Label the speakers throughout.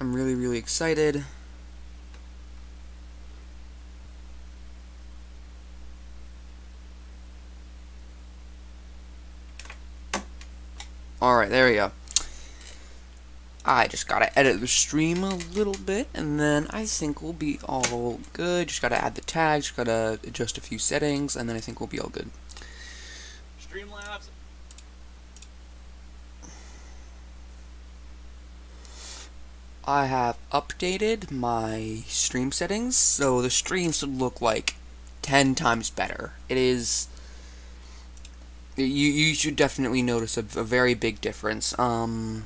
Speaker 1: I'm really, really excited. Alright, there we go. I just gotta edit the stream a little bit, and then I think we'll be all good. Just gotta add the tags, gotta adjust a few settings, and then I think we'll be all good.
Speaker 2: Streamlabs.
Speaker 1: I have updated my stream settings, so the stream should look like 10 times better. It is... You, you should definitely notice a, a very big difference. Um...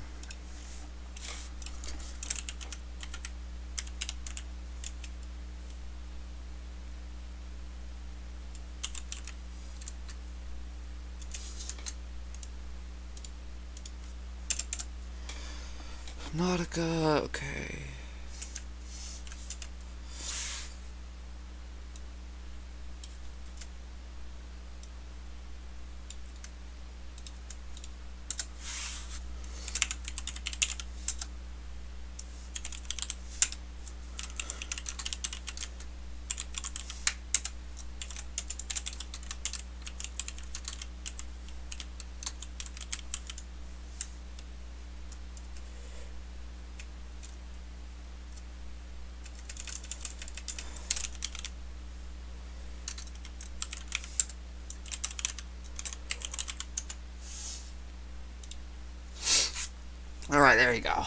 Speaker 1: Okay. Alright, there you go.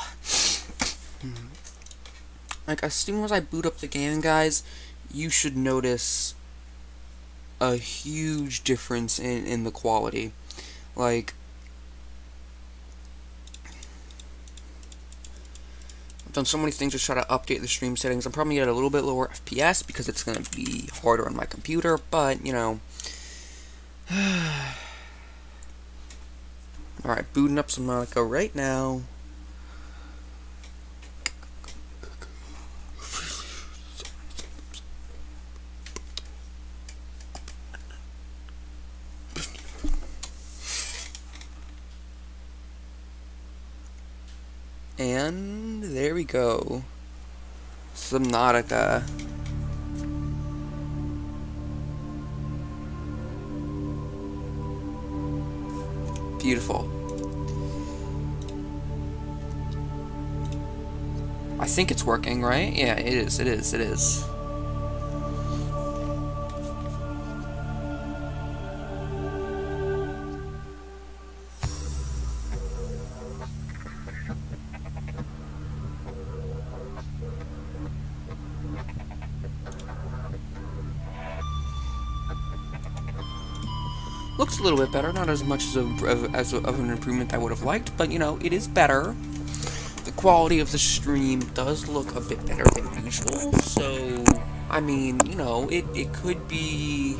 Speaker 1: Like, as soon as I boot up the game, guys, you should notice a huge difference in, in the quality. Like, I've done so many things to try to update the stream settings. I'm probably at a little bit lower FPS because it's going to be harder on my computer, but, you know. Alright, booting up some Subnautica right now. And there we go. Subnautica. Beautiful. I think it's working, right? Yeah, it is, it is, it is. A little bit better, not as much as, a, as a, of an improvement I would have liked, but you know, it is better. The quality of the stream does look a bit better than usual, so, I mean, you know, it, it could be...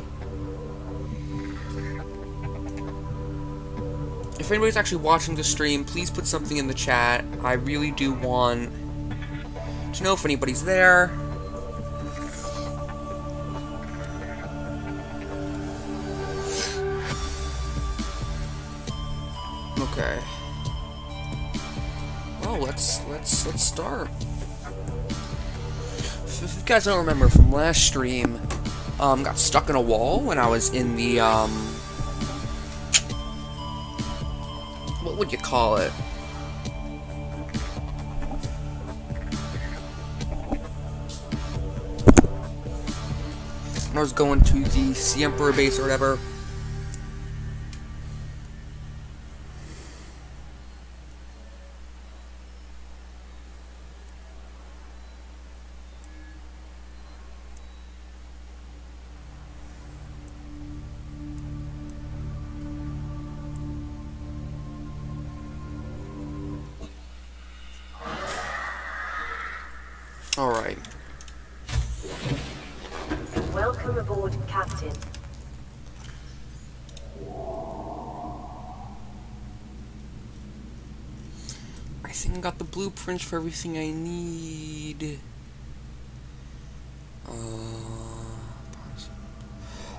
Speaker 1: If anybody's actually watching the stream, please put something in the chat. I really do want to know if anybody's there. Guys don't remember from last stream, um, got stuck in a wall when I was in the um, what would you call it? When I was going to the Sea Emperor base or whatever. for everything I need.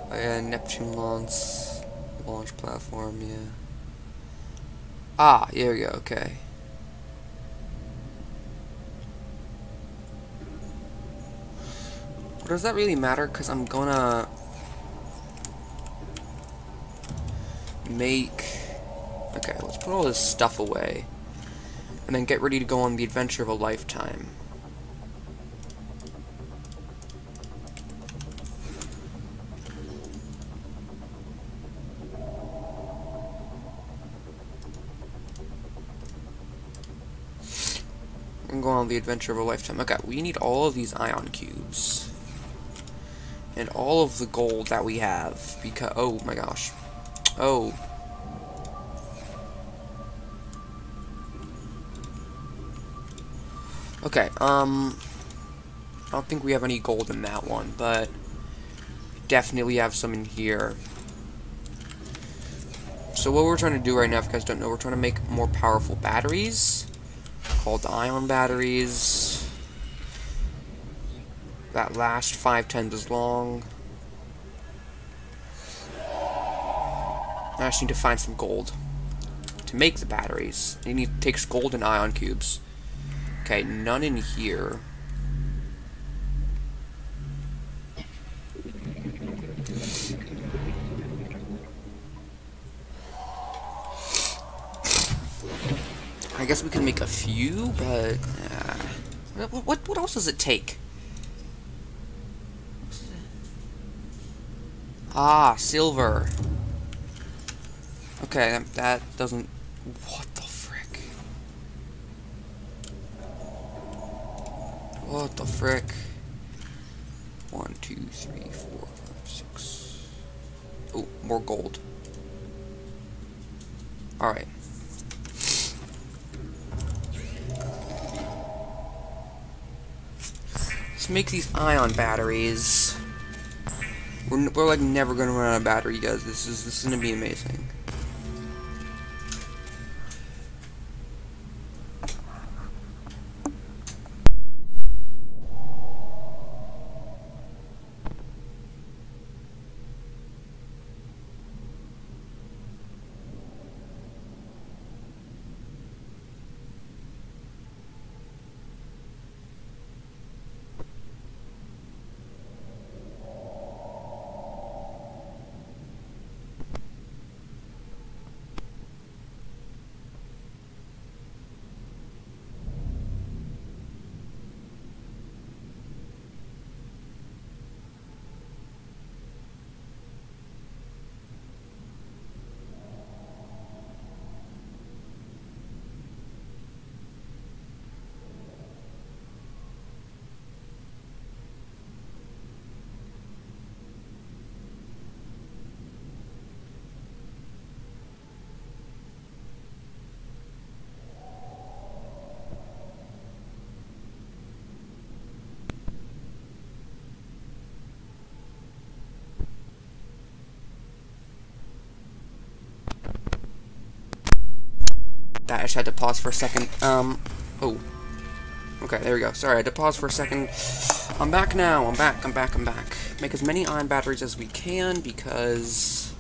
Speaker 1: Uh, Neptune launch, launch platform, yeah. Ah, here we go, okay. Does that really matter? Because I'm gonna make... Okay, let's put all this stuff away. And then get ready to go on the adventure of a lifetime. I'm going on the adventure of a lifetime. Okay, we need all of these ion cubes. And all of the gold that we have. Because, oh my gosh. Oh. Okay, um... I don't think we have any gold in that one, but... Definitely have some in here. So what we're trying to do right now, if you guys don't know, we're trying to make more powerful batteries called ion batteries that last five times as long. I just need to find some gold to make the batteries. Need takes gold and ion cubes. Okay, none in here. I guess we can make a few, but uh, what, what else does it take? Ah, silver. Okay, that, that doesn't. What the frick? What the frick? One, two, three, four, five, six. Oh, more gold. Alright. Let's make these ion batteries. We're, we're like never gonna run out of battery, guys. This is this is gonna be amazing. That I just had to pause for a second. Um, oh. Okay, there we go. Sorry, I had to pause for a second. I'm back now. I'm back. I'm back. I'm back. Make as many ion batteries as we can because...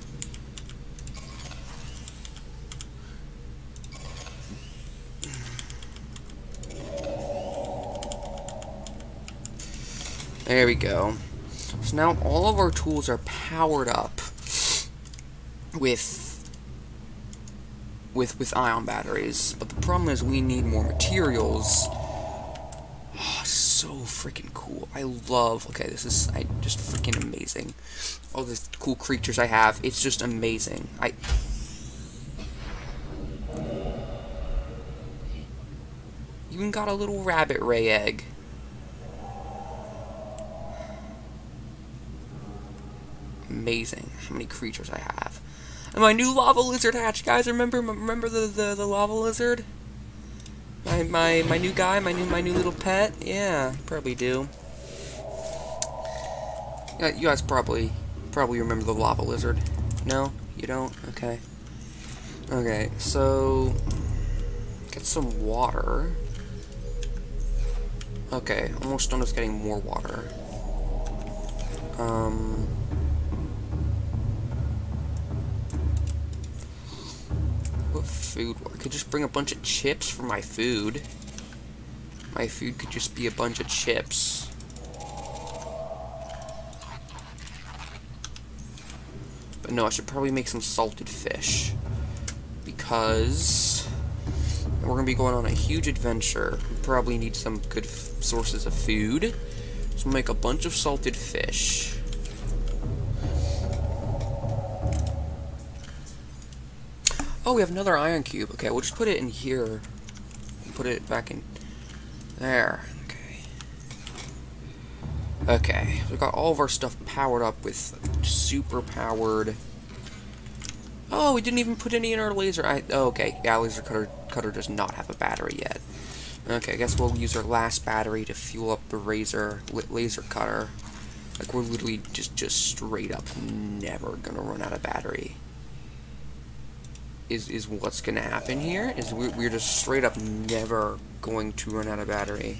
Speaker 1: There we go. So now all of our tools are powered up with with with ion batteries. But the problem is we need more materials. Oh, so freaking cool. I love. Okay, this is I just freaking amazing. All the cool creatures I have. It's just amazing. I. Even got a little rabbit ray egg. Amazing how many creatures I have. And my new lava lizard hatch, guys. Remember, remember the, the, the lava lizard? My, my my new guy, my new my new little pet. Yeah, probably do. You guys probably probably remember the lava lizard. No, you don't. Okay. Okay, so get some water. Okay, almost done with getting more water. Um. food. I could just bring a bunch of chips for my food. My food could just be a bunch of chips. But no, I should probably make some salted fish. Because we're going to be going on a huge adventure. We probably need some good sources of food. So we'll make a bunch of salted fish. Oh, we have another ion cube. Okay, we'll just put it in here. Put it back in there. Okay. Okay, we got all of our stuff powered up with super powered. Oh, we didn't even put any in our laser. I, oh, okay, yeah, laser cutter cutter does not have a battery yet. Okay, I guess we'll use our last battery to fuel up the razor laser cutter. Like we're literally just just straight up never gonna run out of battery is, is what's going to happen here. Is we're, we're just straight up never going to run out of battery.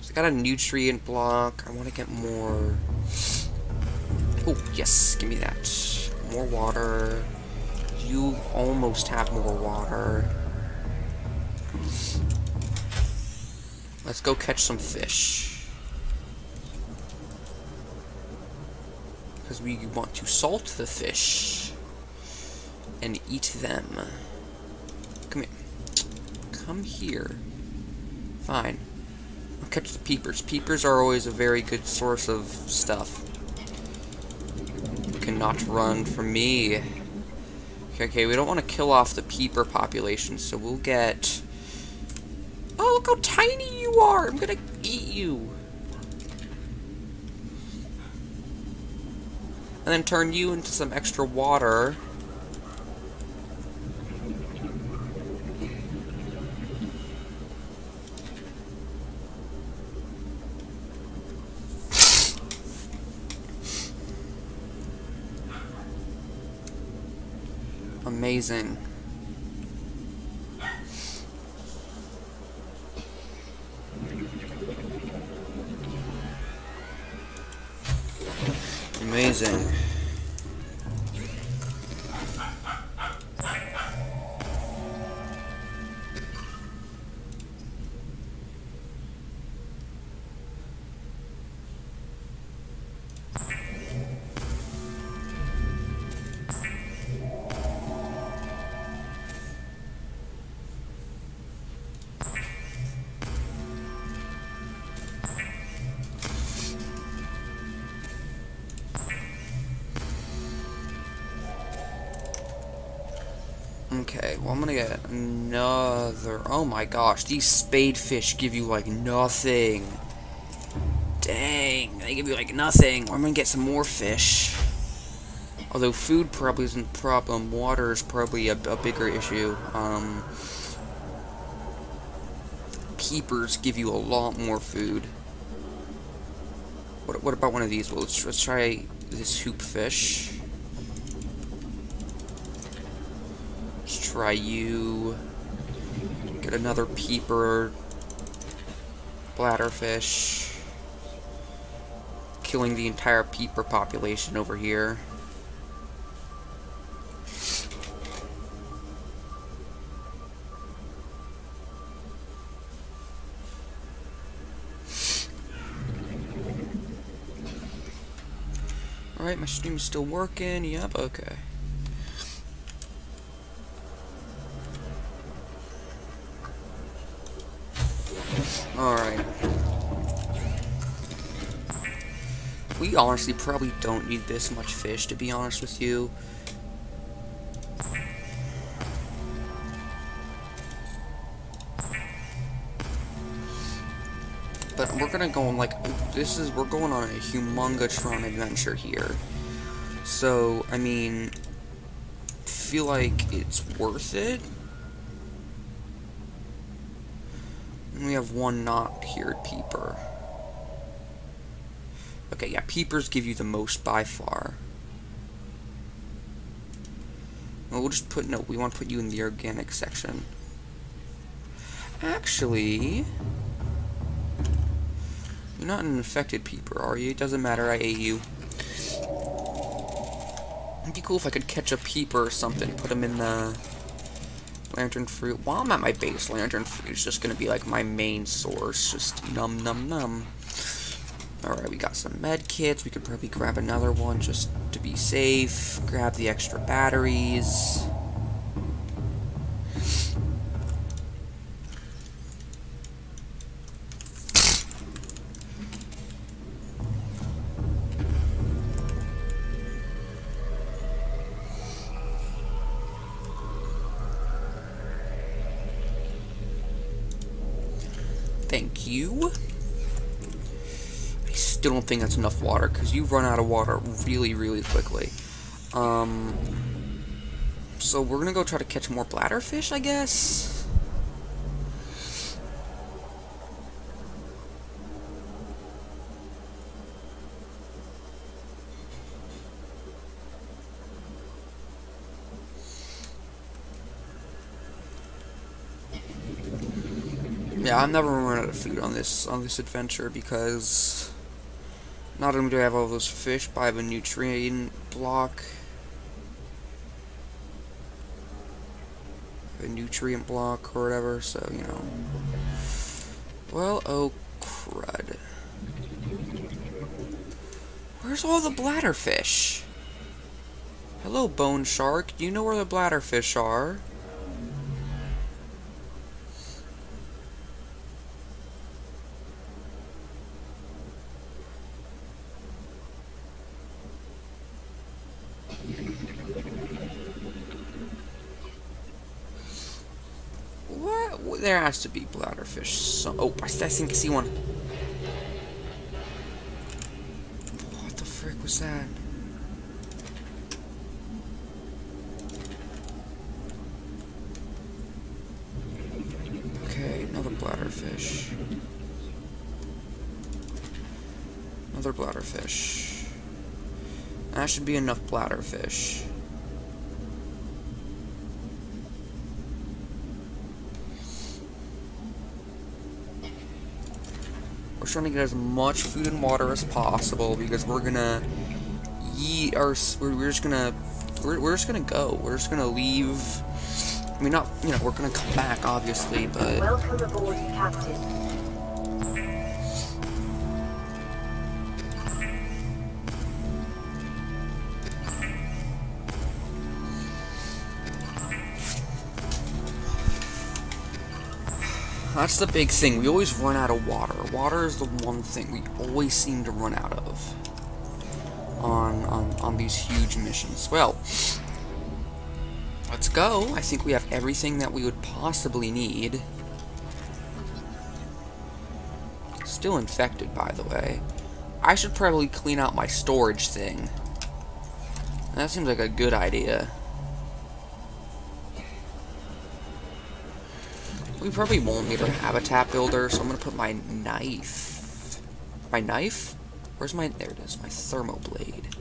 Speaker 1: So I got a nutrient block. I want to get more... Oh, yes, give me that. More water. You almost have more water. Let's go catch some fish. Because we want to salt the fish and eat them. Come here. Come here. Fine. I'll catch the peepers. Peepers are always a very good source of stuff. You cannot run from me. Okay, okay, we don't want to kill off the peeper population, so we'll get... Oh, look how tiny you are! I'm gonna eat you! And then turn you into some extra water. amazing. Amazing. Oh my gosh, these spadefish give you like nothing. Dang, they give you like nothing. I'm gonna get some more fish. Although food probably isn't a problem, water is probably a, a bigger issue. Um, peepers give you a lot more food. What, what about one of these? Well, let's, let's try this hoop fish. Let's try you. Get another peeper. Bladderfish. Killing the entire peeper population over here. Alright, my stream is still working. Yep, okay. Honestly probably don't need this much fish, to be honest with you. But we're gonna go on, like, this is, we're going on a humongatron adventure here. So, I mean, feel like it's worth it. we have one not here peeper. Okay, yeah, peepers give you the most by far. Well, we'll just put, no, we want to put you in the organic section. Actually, you're not an infected peeper, are you? It doesn't matter, I ate you. It'd be cool if I could catch a peeper or something, put him in the Lantern fruit. While I'm at my base, lantern fruit is just gonna be like my main source. Just num num num. Alright, we got some med kits. We could probably grab another one just to be safe. Grab the extra batteries. Thank you. Still don't think that's enough water, because you run out of water really, really quickly. Um, so we're gonna go try to catch more bladderfish, I guess? Yeah, I'm never run out of food on this on this adventure because not only do I have all those fish, but I have a nutrient block. A nutrient block or whatever, so you know. Well, oh crud. Where's all the bladderfish? Hello, bone shark. Do you know where the bladderfish are? What? There has to be bladderfish. So oh, I, I think I see one. What the frick was that? Okay, another bladderfish. Another bladderfish. That should be enough bladderfish. Trying to get as much food and water as possible because we're gonna eat our. We're, just gonna. We're, we're just gonna go. We're just gonna leave. I mean, not. You know, we're gonna come back, obviously, but.
Speaker 3: Welcome aboard, Captain.
Speaker 1: That's the big thing. We always run out of water. Water is the one thing we always seem to run out of on on on these huge missions. Well, let's go. I think we have everything that we would possibly need. Still infected, by the way. I should probably clean out my storage thing. That seems like a good idea. We probably won't need our habitat builder, so I'm gonna put my knife. My knife? Where's my... There it is, my thermoblade.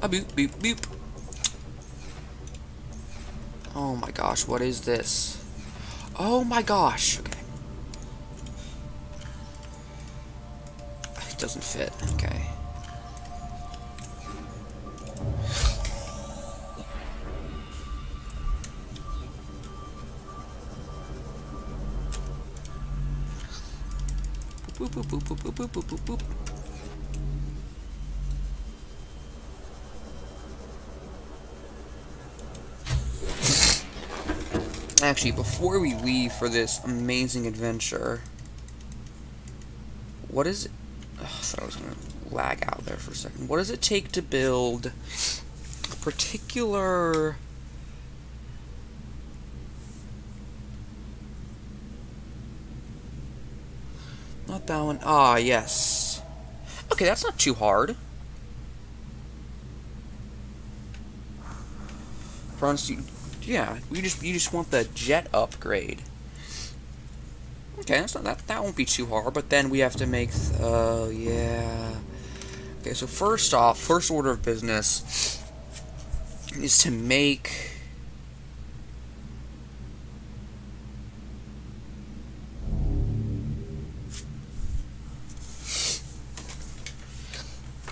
Speaker 1: A boop, boop, boop. Oh my gosh, what is this? Oh my gosh, okay. It doesn't fit, okay. boop, boop, boop, boop, boop, boop, boop. Actually, before we leave for this amazing adventure, what is it? Oh, I thought I was going to lag out there for a second. What does it take to build a particular Not that one. Ah, yes. Okay, that's not too hard. Bronze, you- yeah, you just you just want the jet upgrade. Okay, that's not that that won't be too hard. But then we have to make. Oh yeah. Okay, so first off, first order of business is to make.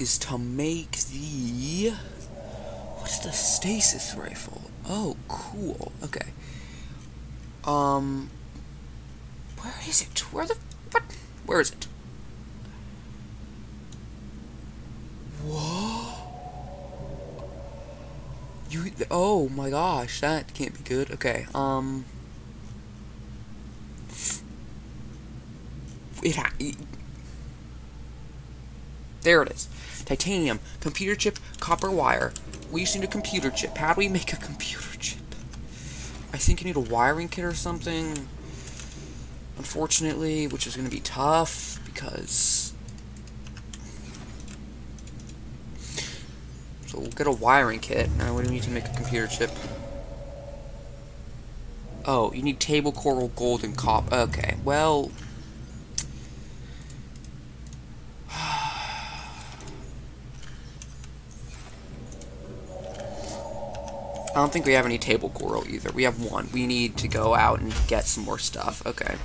Speaker 1: Is to make the what's the stasis rifle? Oh, cool. Okay. Um Where is it? Where the what? Where is it? Whoa! You oh my gosh, that can't be good. Okay, um, it, it there it is. Titanium, computer chip, copper wire. We just need a computer chip. How do we make a computer chip? I think you need a wiring kit or something. Unfortunately, which is going to be tough because. So we'll get a wiring kit. Now, we need to make a computer chip? Oh, you need table coral, gold, and copper. Okay, well. I don't think we have any table coral either. We have one. We need to go out and get some more stuff. Okay.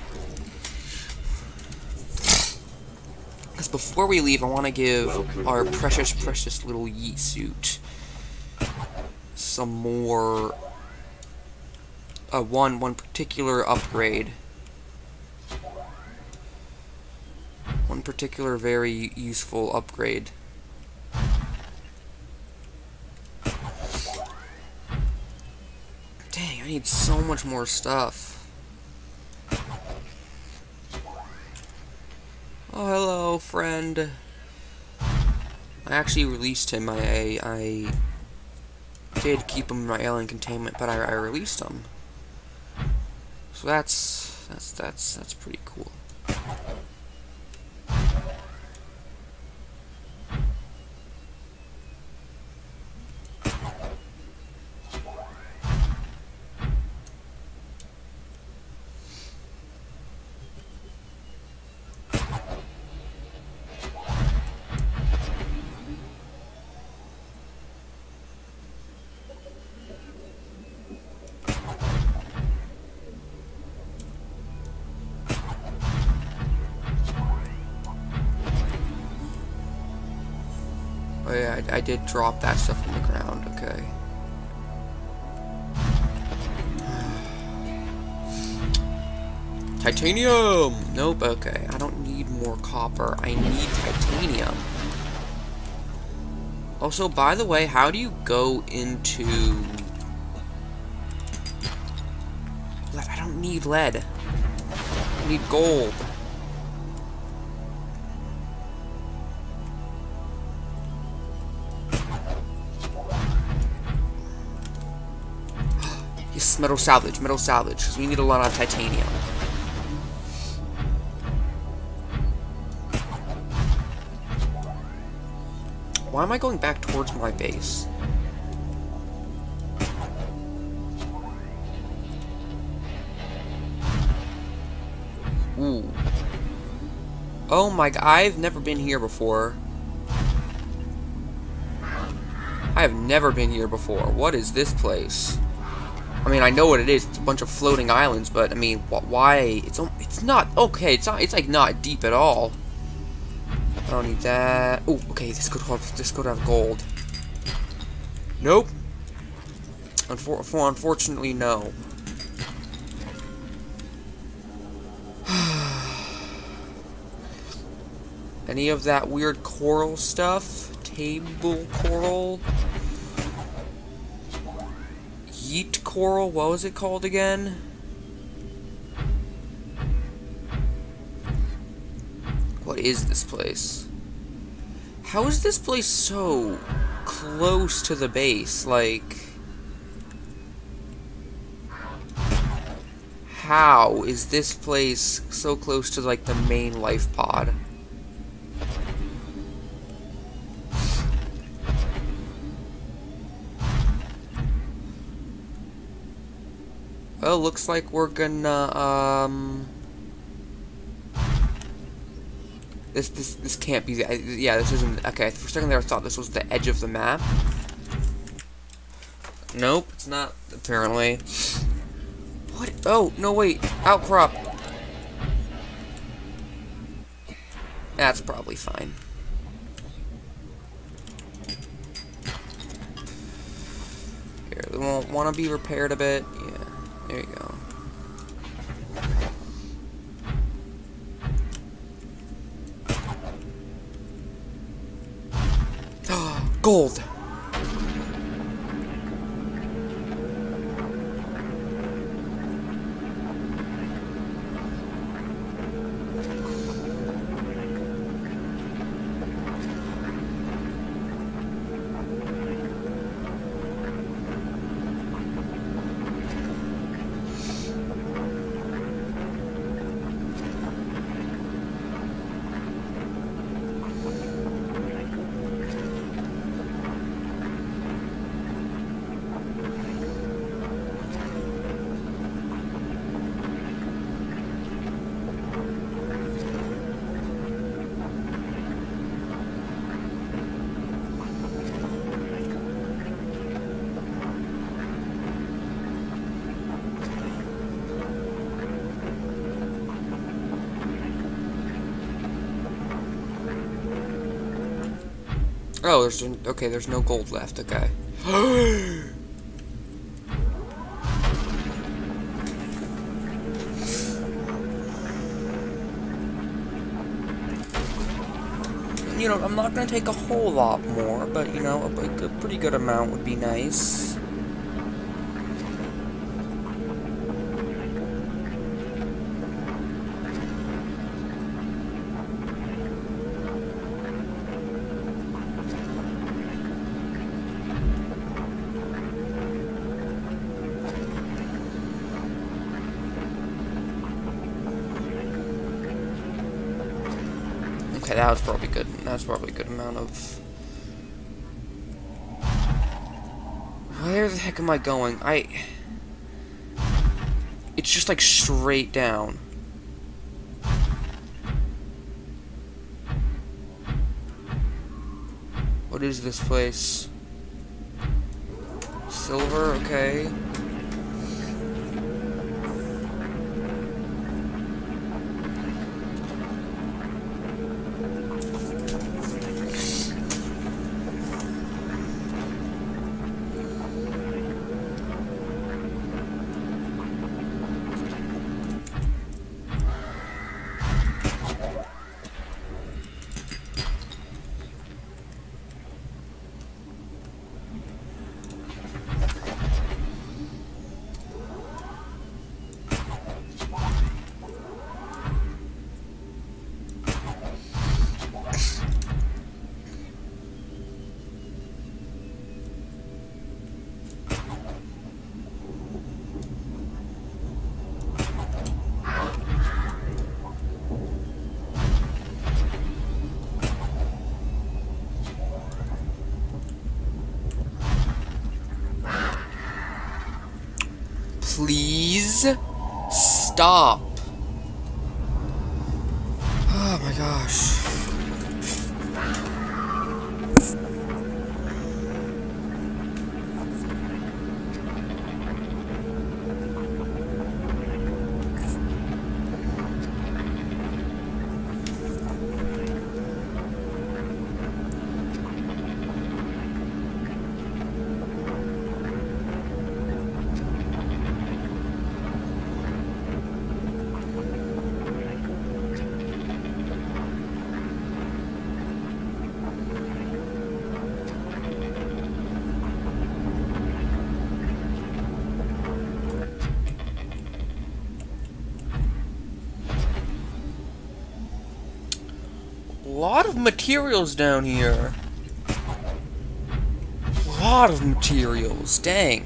Speaker 1: Because before we leave, I want to give our precious, precious little yeet suit some more... Uh, one, one particular upgrade. One particular very useful upgrade. Dang, I need so much more stuff. Oh, hello, friend. I actually released him. I, I, I did keep him in my alien containment, but I, I released him. So that's, that's, that's, that's pretty cool. I, did drop that stuff on the ground, okay. Titanium! Nope, okay. I don't need more copper. I need titanium. Also, by the way, how do you go into... I don't need lead. I need gold. Yes, metal salvage, metal salvage, because we need a lot of titanium. Why am I going back towards my base? Ooh. Oh my god, I've never been here before. I have never been here before. What is this place? I mean, I know what it is. It's a bunch of floating islands, but I mean, wh why? It's it's not okay. It's not. It's like not deep at all. I don't need that. Oh, okay. This could have this could have gold. Nope. Unfor for unfortunately, no. Any of that weird coral stuff? Table coral? Yeet coral? What was it called again? What is this place? How is this place so close to the base? Like... How is this place so close to, like, the main life pod? Well, looks like we're gonna, um... This, this, this can't be, the, yeah, this isn't, okay, for a second there I thought this was the edge of the map. Nope, it's not, apparently. What? Oh, no, wait, outcrop. That's probably fine. Here, they won't want to be repaired a bit. Yeah. There you go. gold. Okay. There's no gold left. Okay. you know, I'm not gonna take a whole lot more, but you know, a, a pretty good amount would be nice. Okay, that was probably good. That's probably a good amount of. Where the heck am I going? I. It's just like straight down. What is this place? Silver, okay. Please stop. Oh my gosh. A lot of materials down here. A lot of materials, dang.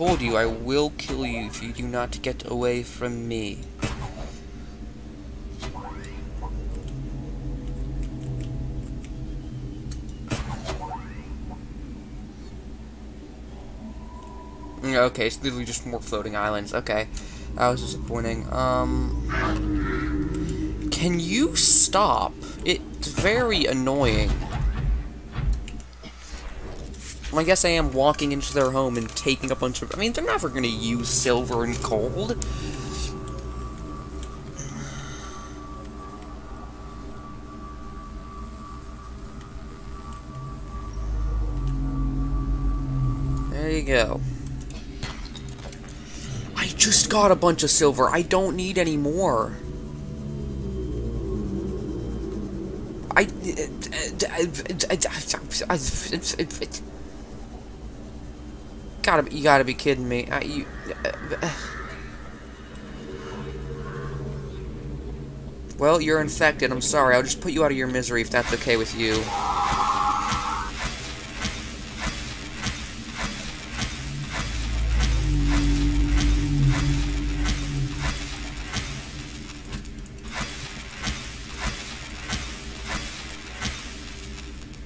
Speaker 1: Told you I will kill you if you do not get away from me. Mm, Okay, it's literally just more floating islands. Okay, that was disappointing. Um, can you stop? It's very annoying. I guess I am walking into their home and taking a bunch of. I mean, they're never going to use silver and gold. There you go. I just got a bunch of silver. I don't need any more. I. Gotta you gotta be kidding me. Uh, you, uh, well, you're infected. I'm sorry. I'll just put you out of your misery if that's okay with you.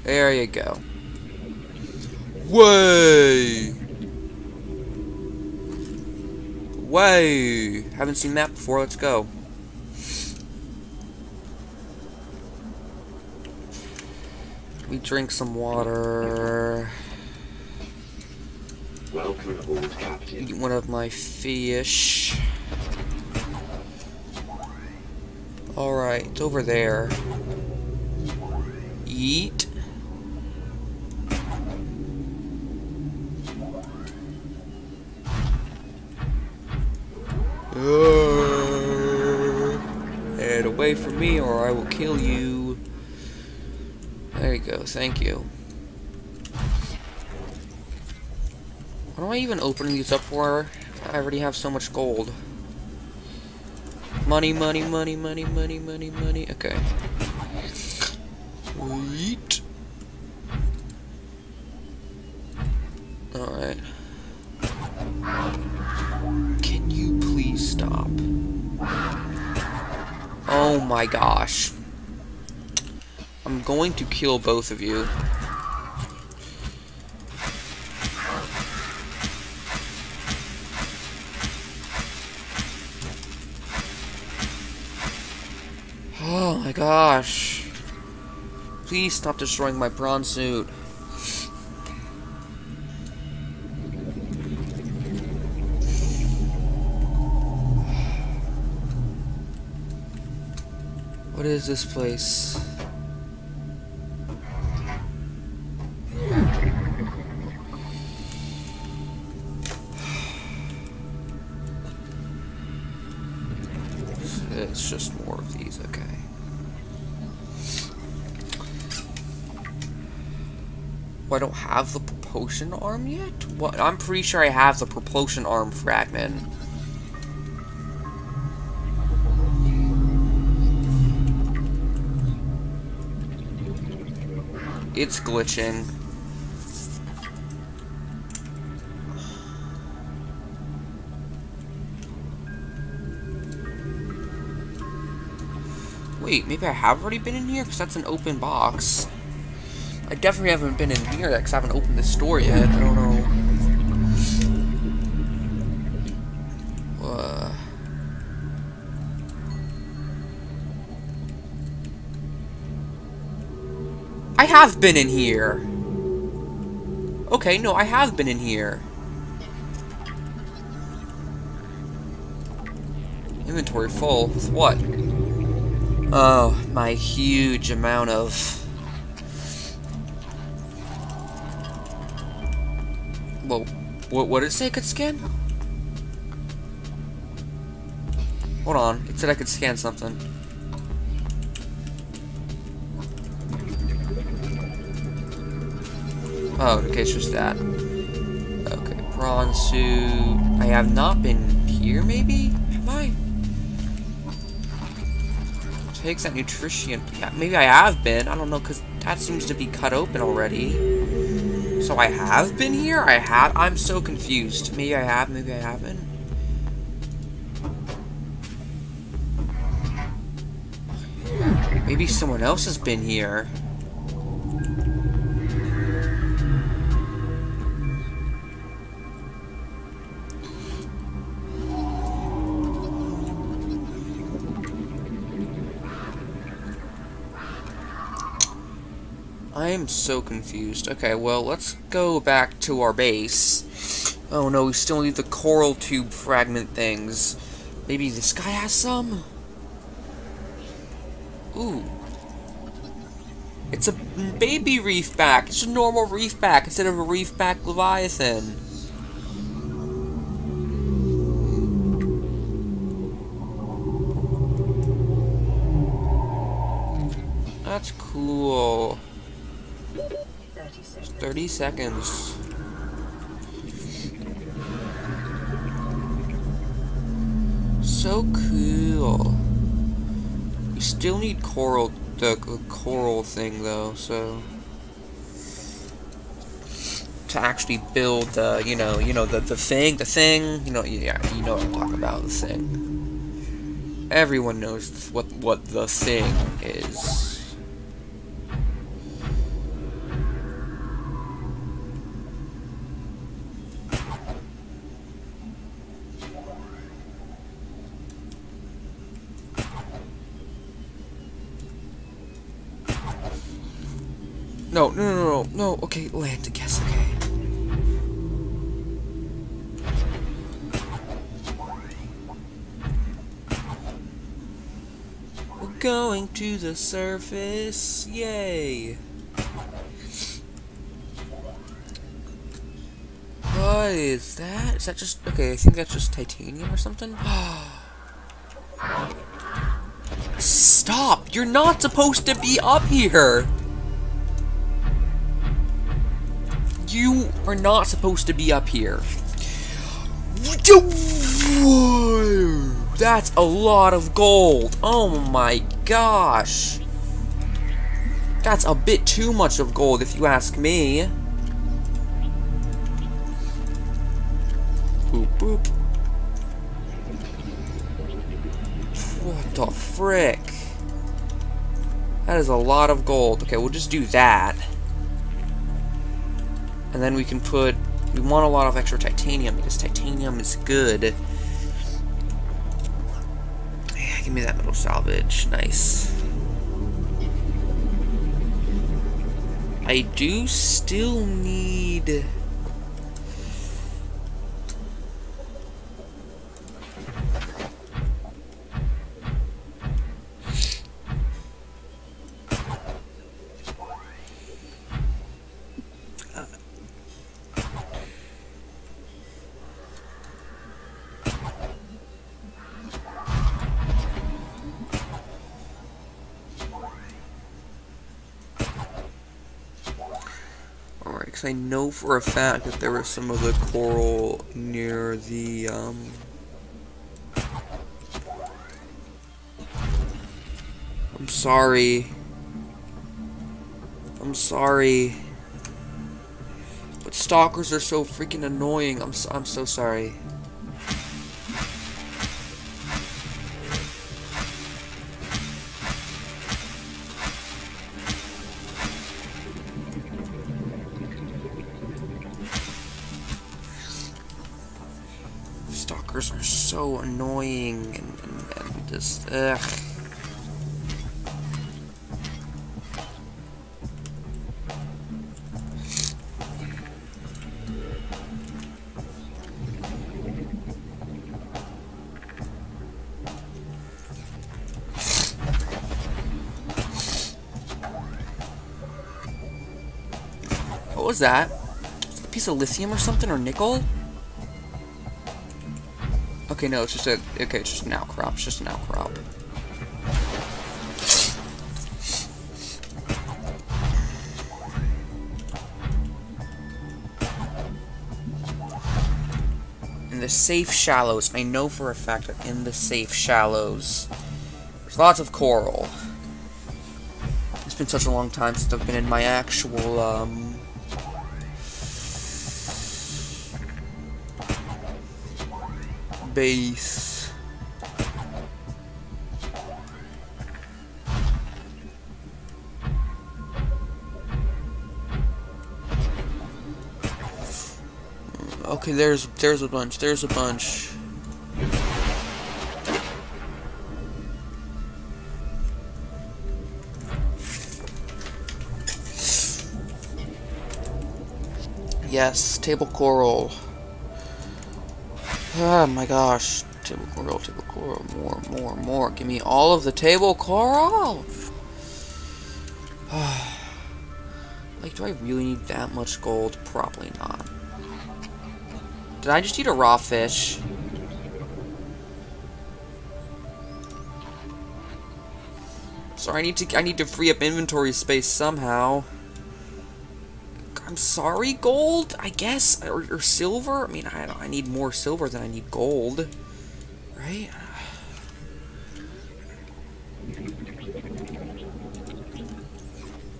Speaker 1: There you go. Way! Way! Haven't seen that before, let's go. We drink some water.
Speaker 4: Welcome aboard, Captain.
Speaker 1: Eat one of my fish. Alright, it's over there. Eat. Head away from me or I will kill you. There you go, thank you. What am I even opening these up for? I already have so much gold. Money, money, money, money, money, money, money. Okay. Sweet. Alright. Please stop? Oh my gosh. I'm going to kill both of you. Oh my gosh. Please stop destroying my prawn suit. What is this place? It's just more of these, okay. Well, I don't have the propulsion arm yet? What? I'm pretty sure I have the propulsion arm fragment. It's glitching. Wait, maybe I have already been in here? Because that's an open box. I definitely haven't been in here because I haven't opened this door yet. I don't know. have been in here. Okay, no, I have been in here. Inventory full with what? Oh, my huge amount of... Well, what, what did it say I could scan? Hold on, it said I could scan something. Oh, okay, it's just that. Okay, prawn suit. I have not been here, maybe? Am I? Takes that nutrition. Yeah, maybe I have been. I don't know, because that seems to be cut open already. So I have been here? I have? I'm so confused. Maybe I have, maybe I haven't. Maybe someone else has been here. I am so confused. Okay, well, let's go back to our base. Oh no, we still need the coral tube fragment things. Maybe this guy has some? Ooh. It's a baby reefback. It's a normal reefback instead of a reefback leviathan. That's cool.
Speaker 3: 30 seconds.
Speaker 1: So cool. We still need coral, the, coral thing though, so to actually build the, you know, you know the the thing, the thing, you know, yeah, you know what I'm talking about, the thing. Everyone knows what what the thing is. Okay, land. Guess. Okay. We're going to the surface. Yay. What is that? Is that just okay? I think that's just titanium or something. Stop! You're not supposed to be up here. You are not supposed to be up here. That's a lot of gold. Oh my gosh. That's a bit too much of gold if you ask me. Boop boop. What the frick? That is a lot of gold. Okay, we'll just do that. And then we can put... We want a lot of extra titanium, because titanium is good. Yeah, give me that metal salvage. Nice. I do still need... I know for a fact that there was some of the coral near the, um... I'm sorry. I'm sorry. But stalkers are so freaking annoying. I'm so, I'm so sorry. so annoying and, and, and just, ugh. What was that? A piece of lithium or something, or nickel? Okay, no, it's just a... Okay, it's just an outcrop. It's just an outcrop. In the safe shallows, I know for a fact that in the safe shallows, there's lots of coral. It's been such a long time since I've been in my actual, um... Base. Okay, there's there's a bunch. There's a bunch. Yes, table coral. Oh my gosh. Table coral, table coral, more, more, more. Give me all of the table coral! like, do I really need that much gold? Probably not. Did I just eat a raw fish? Sorry, I need to I need to free up inventory space somehow. I'm sorry, gold, I guess, or, or silver. I mean, I I need more silver than I need gold, right?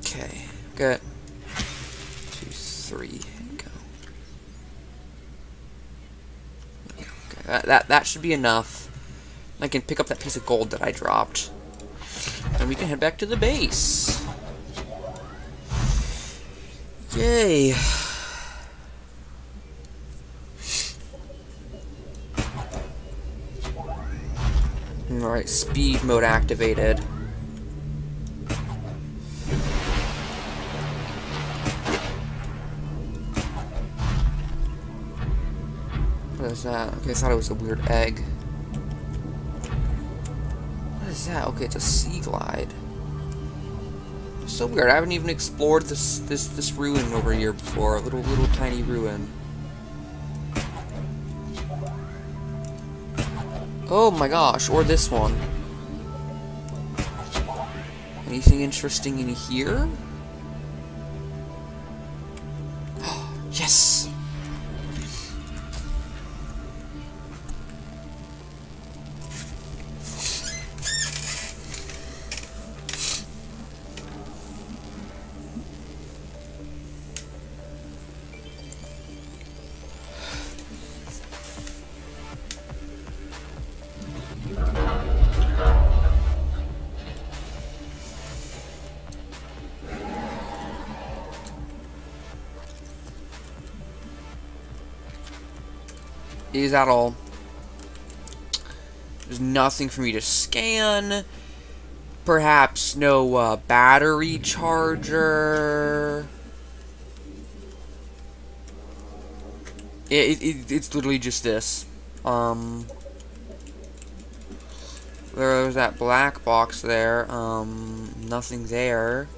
Speaker 1: Okay, got two, three. Go. Okay, that, that that should be enough. I can pick up that piece of gold that I dropped, and we can head back to the base. Yay. Alright, speed mode activated. What is that? Okay, I thought it was a weird egg. What is that? Okay, it's a Seaglide. So weird. I haven't even explored this this this ruin over here before. A little little tiny ruin. Oh my gosh, or this one. Anything interesting in here? Is that all? There's nothing for me to scan. Perhaps no uh, battery charger. It, it, it's literally just this. Um, that black box there. Um, nothing there.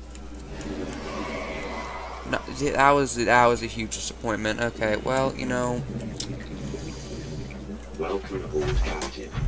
Speaker 1: No, that was that was a huge disappointment. Okay, well, you know.
Speaker 4: Welcome aboard, Captain.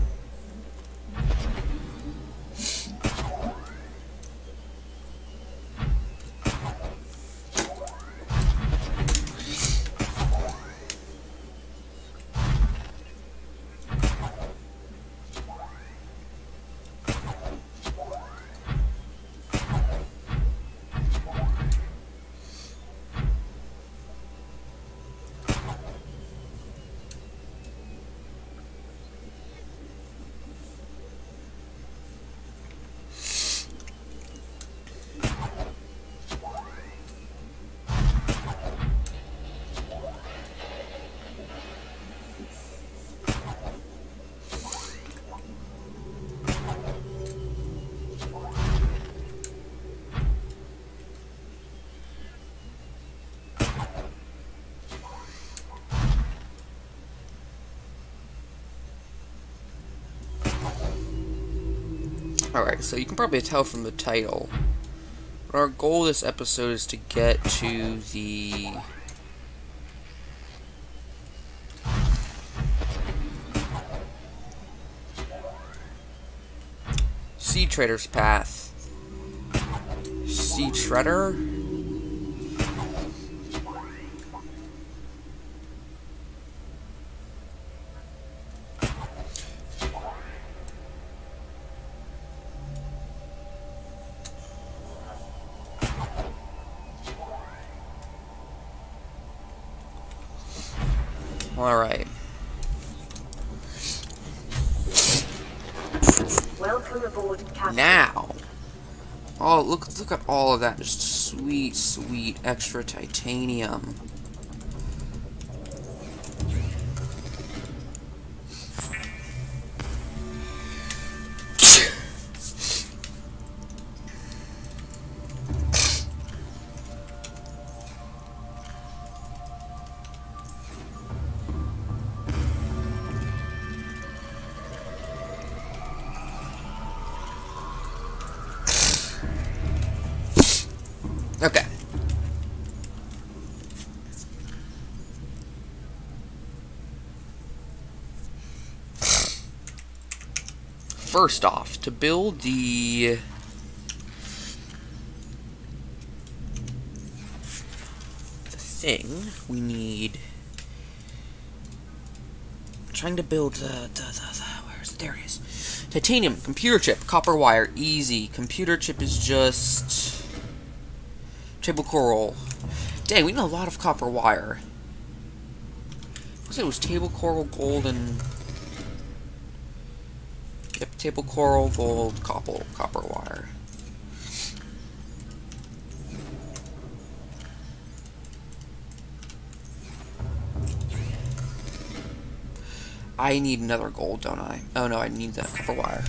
Speaker 4: Alright, so you can probably tell from the title.
Speaker 1: Our goal this episode is to get to the Sea Trader's Path. Sea Treader? Alright.
Speaker 3: Welcome aboard, Captain.
Speaker 1: Now. Oh, look look at all of that. Just sweet, sweet extra titanium. First off, to build the the thing, we need trying to build the, the, the, the where's there it is. Titanium, computer chip, copper wire, easy. Computer chip is just Table coral. Dang, we need a lot of copper wire. Said it was table coral, gold, and... Table coral, gold, copper, copper wire. I need another gold, don't I? Oh no, I need that copper wire.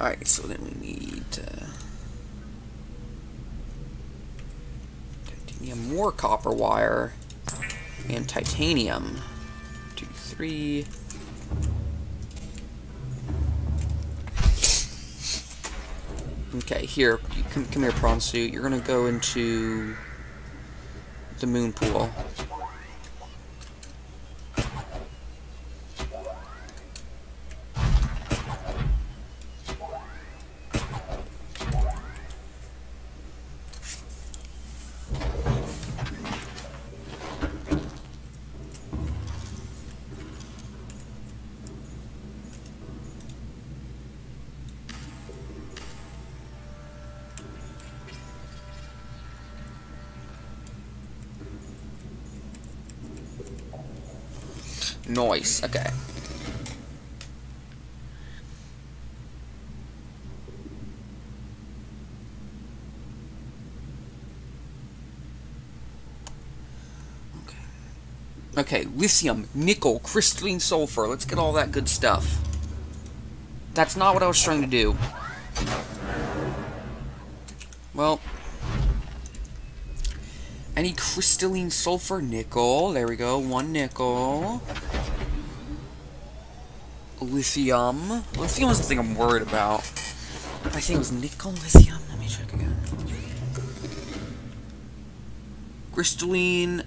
Speaker 1: Alright, so then we need uh, titanium, more copper wire, and titanium. Two, three. Okay, here, come, come here, prawn suit. You're gonna go into the moon pool. Noise. Okay. Okay. Lithium, nickel, crystalline sulfur. Let's get all that good stuff. That's not what I was trying to do. Well, need crystalline sulfur nickel. There we go. One nickel. Lithium. Lithium is the thing I'm worried about. I think it was nickel, lithium. Let me check again. Crystalline.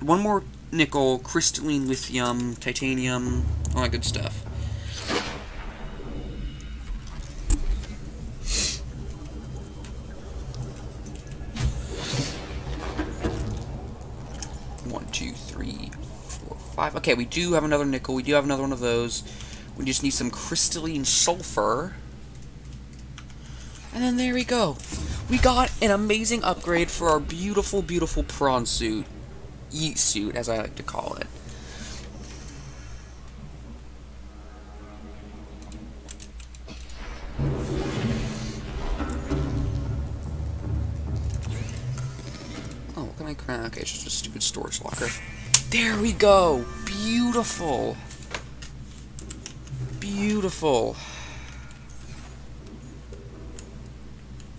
Speaker 1: One more nickel, crystalline lithium, titanium, all that good stuff. One, two, three, four, five. Okay, we do have another nickel. We do have another one of those. We just need some crystalline sulfur. And then there we go. We got an amazing upgrade for our beautiful, beautiful prawn suit. Eat suit, as I like to call it. Oh, what can I crack? Okay, it's just a stupid storage locker. There we go! Beautiful! Beautiful.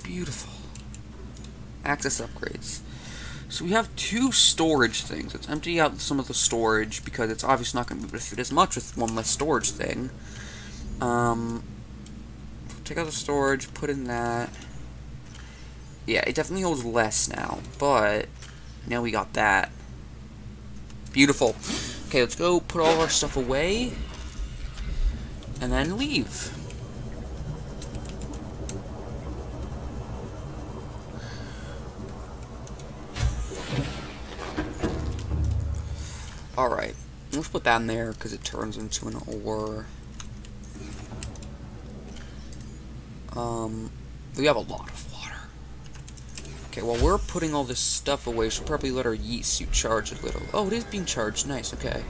Speaker 1: Beautiful. Access upgrades. So we have two storage things. Let's empty out some of the storage because it's obviously not going to be able to fit as much with one less storage thing. Um, take out the storage, put in that. Yeah, it definitely holds less now, but now we got that. Beautiful. Okay, let's go put all our stuff away and then leave. Alright, let's put that in there because it turns into an ore. Um, we have a lot of water. Okay, while we're putting all this stuff away, should probably let our yeast suit charge a little. Oh, it is being charged. Nice, okay.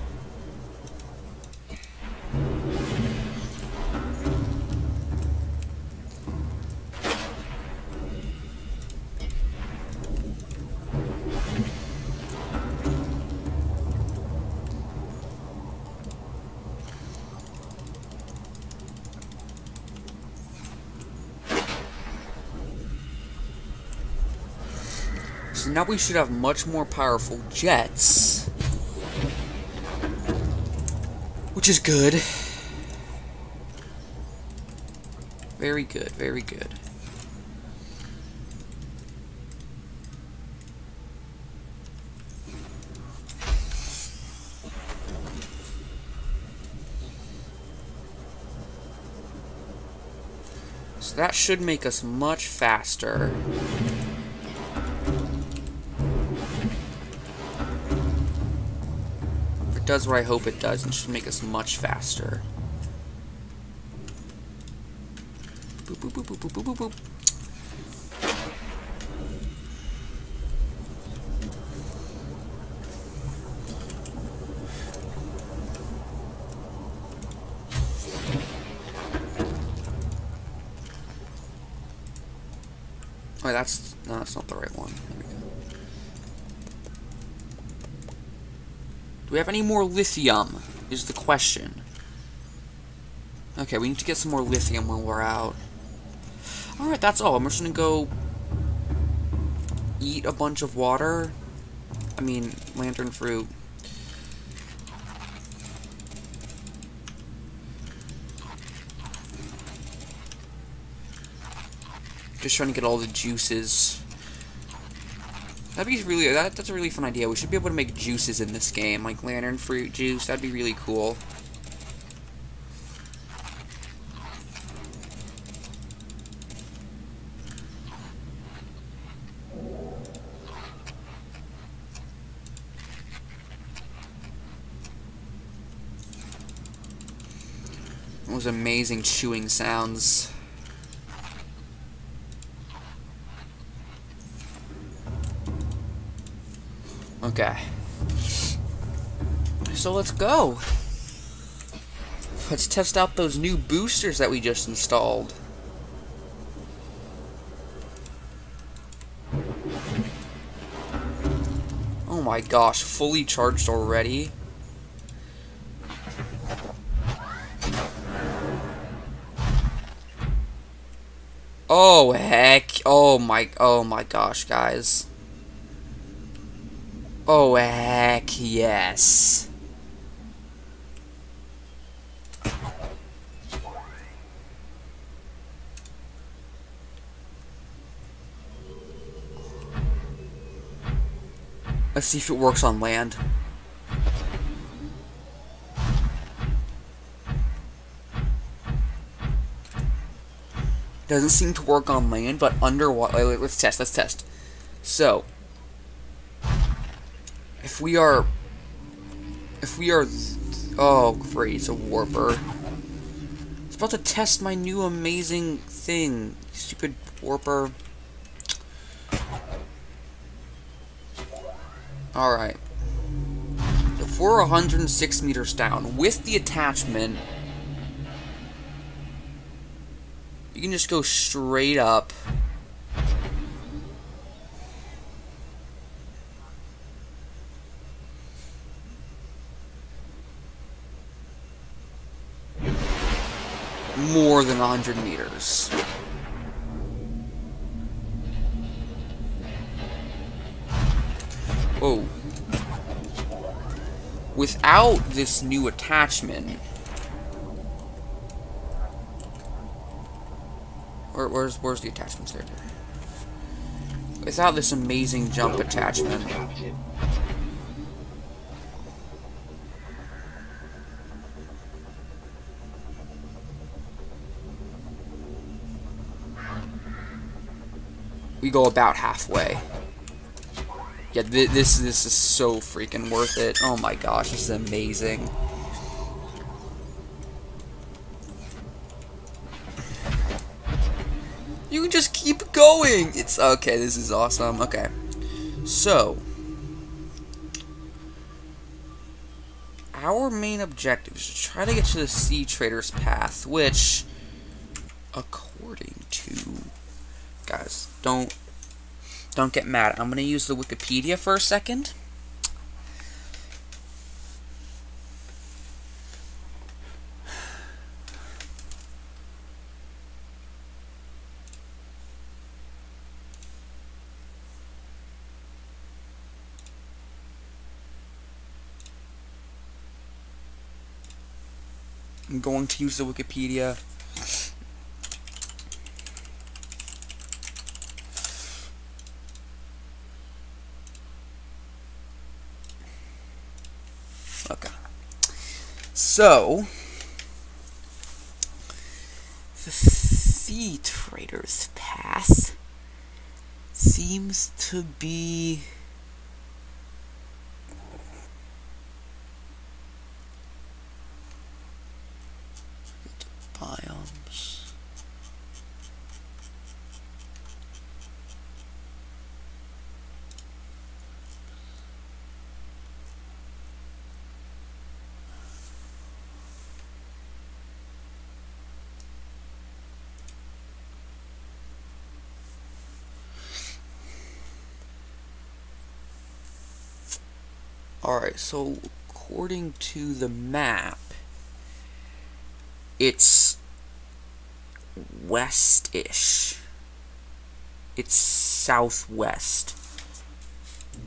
Speaker 1: Now we should have much more powerful jets. Which is good. Very good, very good. So that should make us much faster. Does what I hope it does, and should make us much faster. Boop, boop, boop, boop, boop, boop, boop, boop. Oh, that's no, that's not the right one. Do we have any more lithium? Is the question. Okay, we need to get some more lithium when we're out. Alright, that's all. I'm just gonna go eat a bunch of water. I mean, lantern fruit. Just trying to get all the juices. That'd be really that, that's a really fun idea. We should be able to make juices in this game, like lantern fruit juice. That'd be really cool. Those amazing chewing sounds. Okay. So let's go. Let's test out those new boosters that we just installed. Oh my gosh, fully charged already? Oh heck, oh my, oh my gosh guys. Oh, heck yes. Let's see if it works on land. Doesn't seem to work on land, but underwater. Let's test, let's test. So, if we are if we are oh great it's a warper. It's about to test my new amazing thing stupid warper. Alright if we're 106 meters down with the attachment you can just go straight up more than 100 meters. Whoa. Without this new attachment, Where, where's where's the attachments there? Without this amazing jump attachment, we go about halfway. Yeah, th this this is so freaking worth it. Oh my gosh, this is amazing. You can just keep going. It's okay. This is awesome. Okay, so our main objective is to try to get to the Sea Trader's Path, which, according to guys, don't don't get mad. I'm gonna use the Wikipedia for a second. I'm going to use the Wikipedia. Okay. So, the Sea Trader's Pass seems to be. Alright, so according to the map, it's west-ish. It's southwest.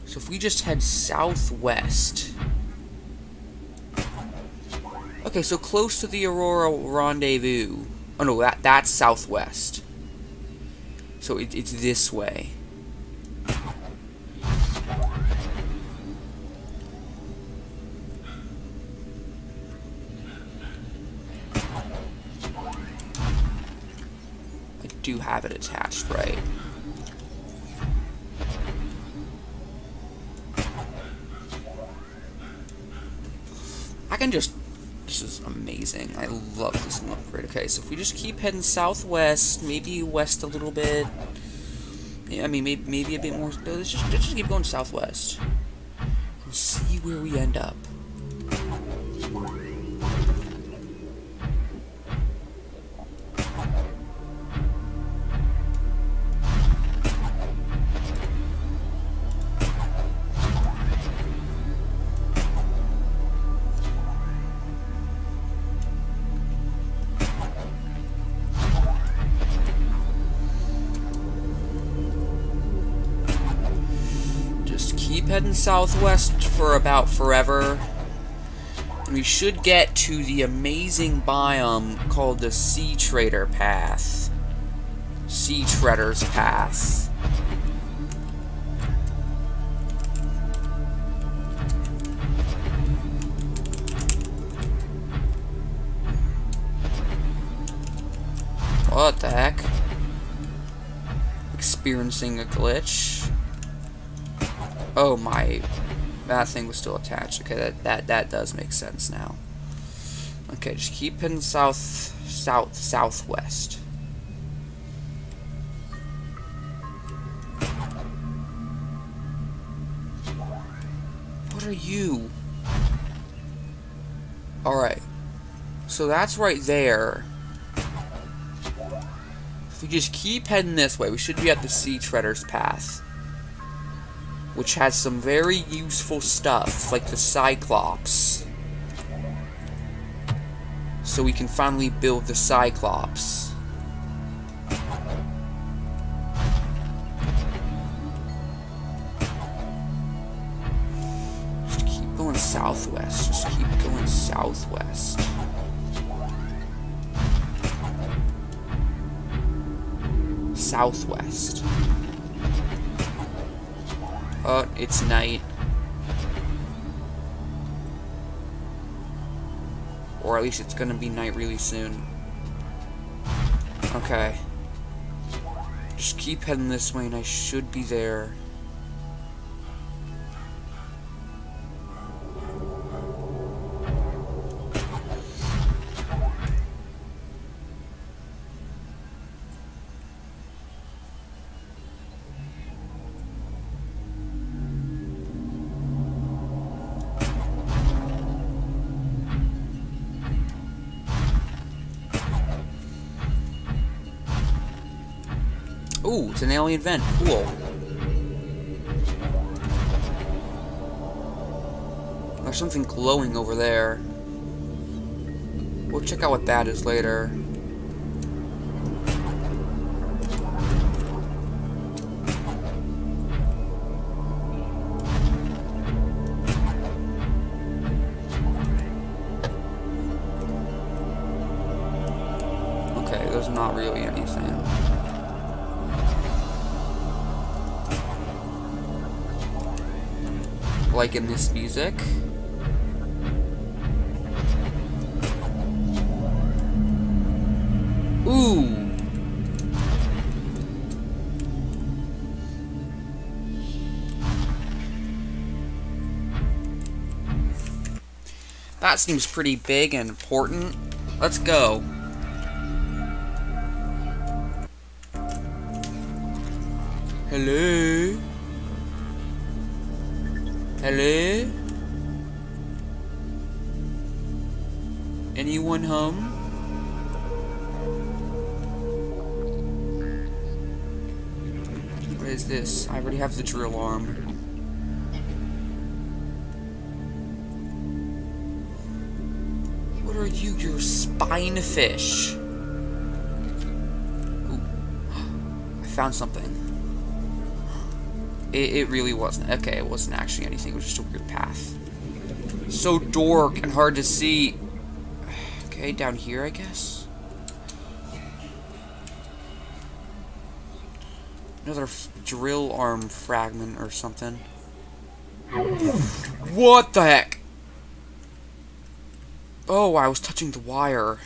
Speaker 1: So if we just head southwest. Okay, so close to the Aurora Rendezvous. Oh no, that that's southwest. So it, it's this way. Do have it attached, right? I can just... This is amazing. I love this upgrade. Okay, so if we just keep heading southwest, maybe west a little bit. Yeah, I mean, maybe, maybe a bit more... Let's just, let's just keep going southwest. And see where we end up. Southwest for about forever. We should get to the amazing biome called the Sea Trader Path. Sea Treader's Path. What the heck? Experiencing a glitch. Oh my, that thing was still attached. Okay, that that that does make sense now. Okay, just keep heading south, south, southwest. What are you? All right, so that's right there. If we just keep heading this way, we should be at the Sea Treader's Path which has some very useful stuff, like the Cyclops. So we can finally build the Cyclops. It's night. Or at least it's gonna be night really soon. Okay. Just keep heading this way and I should be there. An alien vent. Cool. There's something glowing over there. We'll check out what that is later. Like in this music. Ooh. That seems pretty big and important. Let's go. Hello? Have the drill arm. What are you? You're spine fish. Ooh. I found something. It, it really wasn't. Okay, it wasn't actually anything. It was just a weird path. So dark and hard to see. Okay, down here, I guess. Another drill arm fragment or something. What the heck? Oh, I was touching the wire.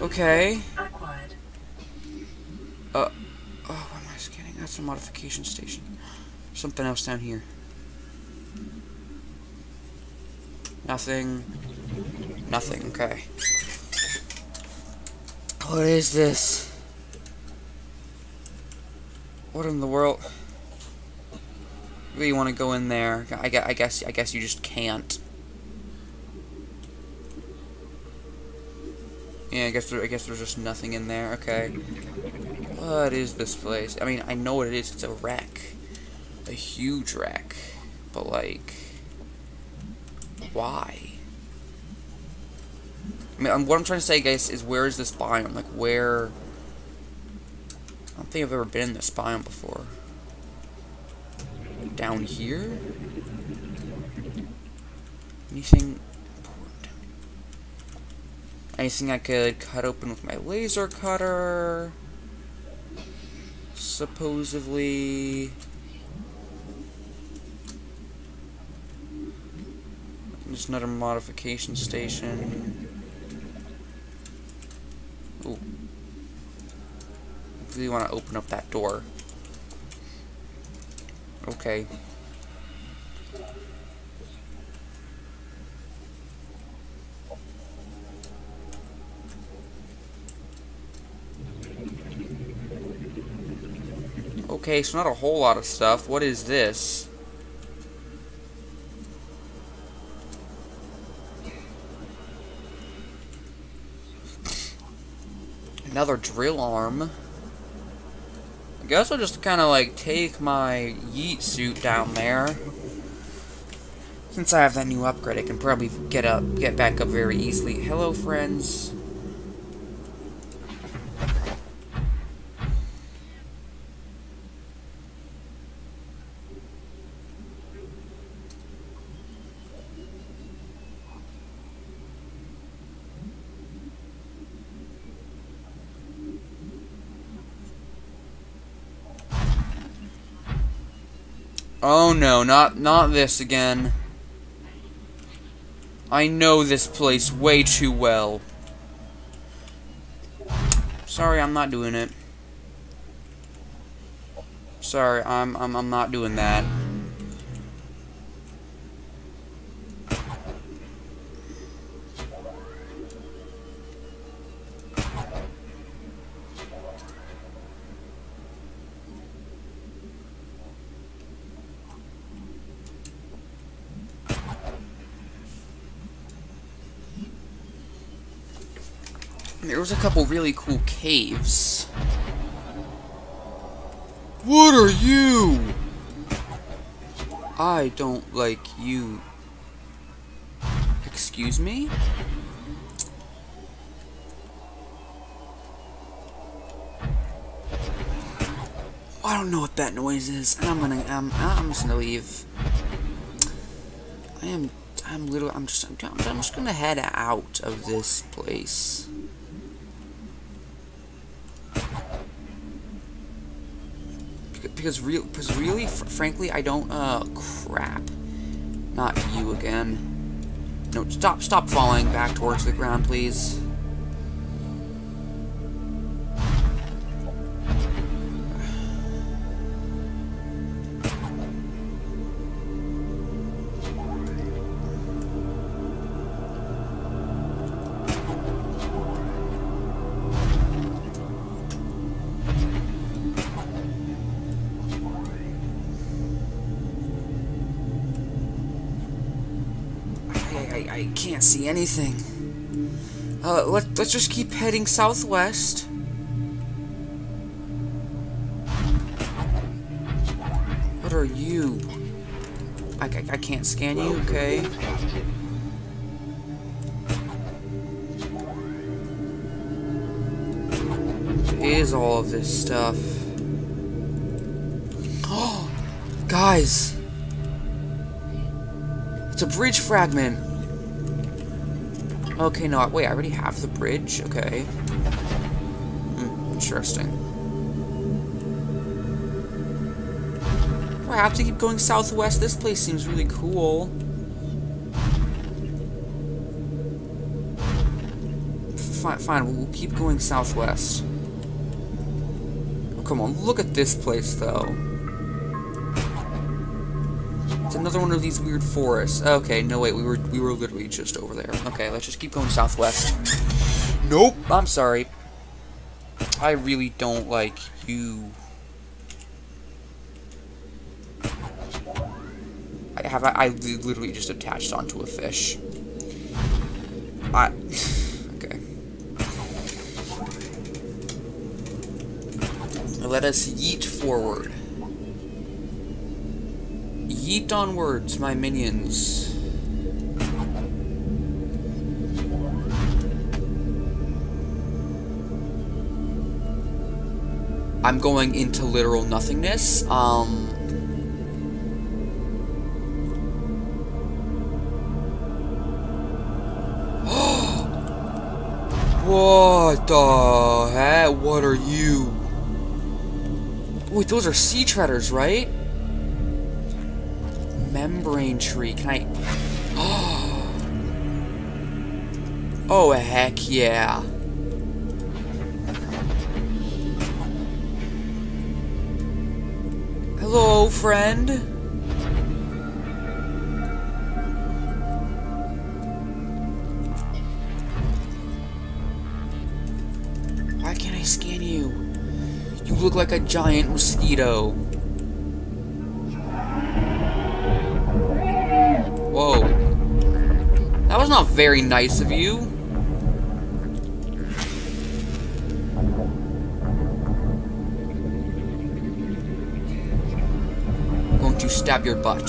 Speaker 1: Okay. Uh, oh, what am I scanning? That's a modification station. Something else down here. Nothing. Nothing, okay. What is this? What in the world? Really want to go in there? I guess, I guess, I guess you just can't. Yeah, I guess there, I guess there's just nothing in there. Okay. What is this place? I mean, I know what it is. It's a wreck, a huge wreck, but like, why? I mean, what I'm trying to say, guys, is where is this biome? Like, where? I don't think I've ever been in this biome before. Down here? Anything important? Anything I could cut open with my laser cutter? Supposedly... Just another modification station. Really want to open up that door. Okay. Okay, so not a whole lot of stuff. What is this? Another drill arm. I guess I'll just kind of like take my yeet suit down there. Since I have that new upgrade, I can probably get up, get back up very easily. Hello, friends. Oh no, not not this again. I know this place way too well. Sorry, I'm not doing it. Sorry, I'm I'm I'm not doing that. Was a couple really cool caves. What are you? I don't like you. Excuse me? I don't know what that noise is, and I'm gonna, um, I'm, I'm just gonna leave. I am, I'm literally, I'm just, I'm, I'm just gonna head out of this place. Because because really fr frankly I don't uh crap. Not you again. No stop stop falling back towards the ground please see anything. Uh, let, let's just keep heading southwest. What are you? I, I, I can't scan you, okay. is all of this stuff? Oh, guys! It's a bridge fragment. Okay, no, wait, I already have the bridge. Okay. Hmm, interesting. I have to keep going southwest? This place seems really cool. Fine, fine, we'll keep going southwest. Oh, come on, look at this place, though. Another one of these weird forests. Okay, no wait, we were we were literally just over there. Okay, let's just keep going southwest. Nope, I'm sorry. I really don't like you. I have I, I literally just attached onto a fish. I okay. Let us yeet forward. Yeet onwards, my minions. I'm going into literal nothingness. Um. what the heck? What are you? Wait, those are sea treaders, right? Membrane tree. Can I... Oh, oh heck yeah. Hello, friend. Why can't I scan you? You look like a giant mosquito. Was not very nice of you. I'm going to stab your butt.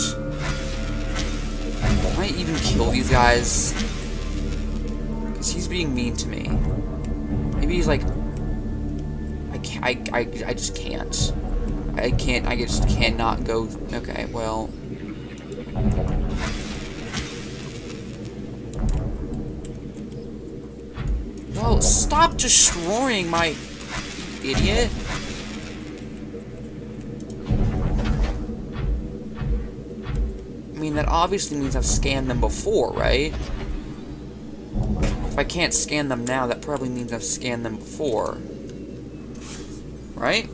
Speaker 1: Can I even kill these guys? Because he's being mean to me. Maybe he's like... I, can't, I, I, I just can't. I can't, I just cannot go... Okay, well... Well, destroying my... Idiot. I mean, that obviously means I've scanned them before, right? If I can't scan them now, that probably means I've scanned them before. Right?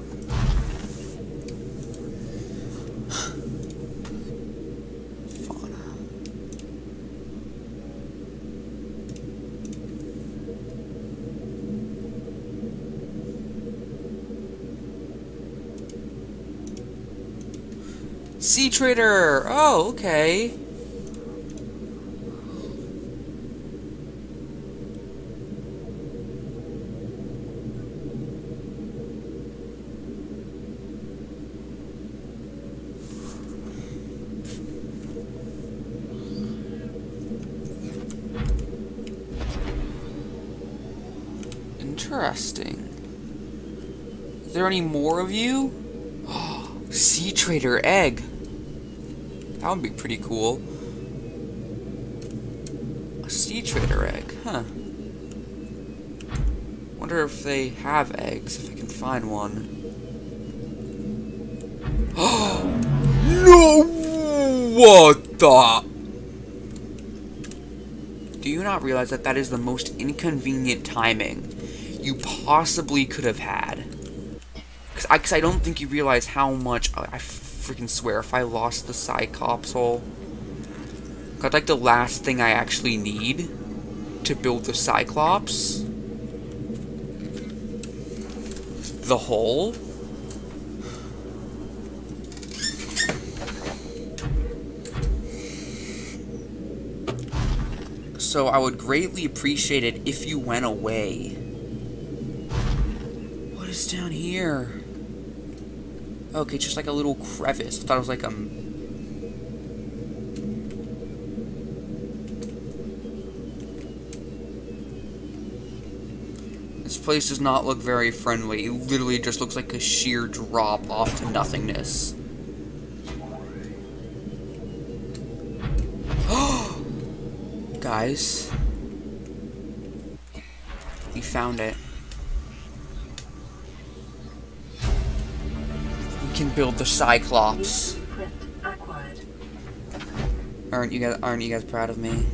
Speaker 1: Sea Treader! Oh, okay. Interesting. Is there any more of you? sea Treader egg. That would be pretty cool. A sea treader egg, huh? Wonder if they have eggs, if I can find one. no! What the? Do you not realize that that is the most inconvenient timing you possibly could have had? Because I, cause I don't think you realize how much... I, I freaking swear, if I lost the Cyclops hole... That's like the last thing I actually need to build the Cyclops. The hole. So I would greatly appreciate it if you went away. What is down here? Okay, just like a little crevice. I thought it was like um This place does not look very friendly. It literally just looks like a sheer drop off to nothingness. Guys. We found it. Can build the Cyclops. Aren't you guys aren't you guys proud of me?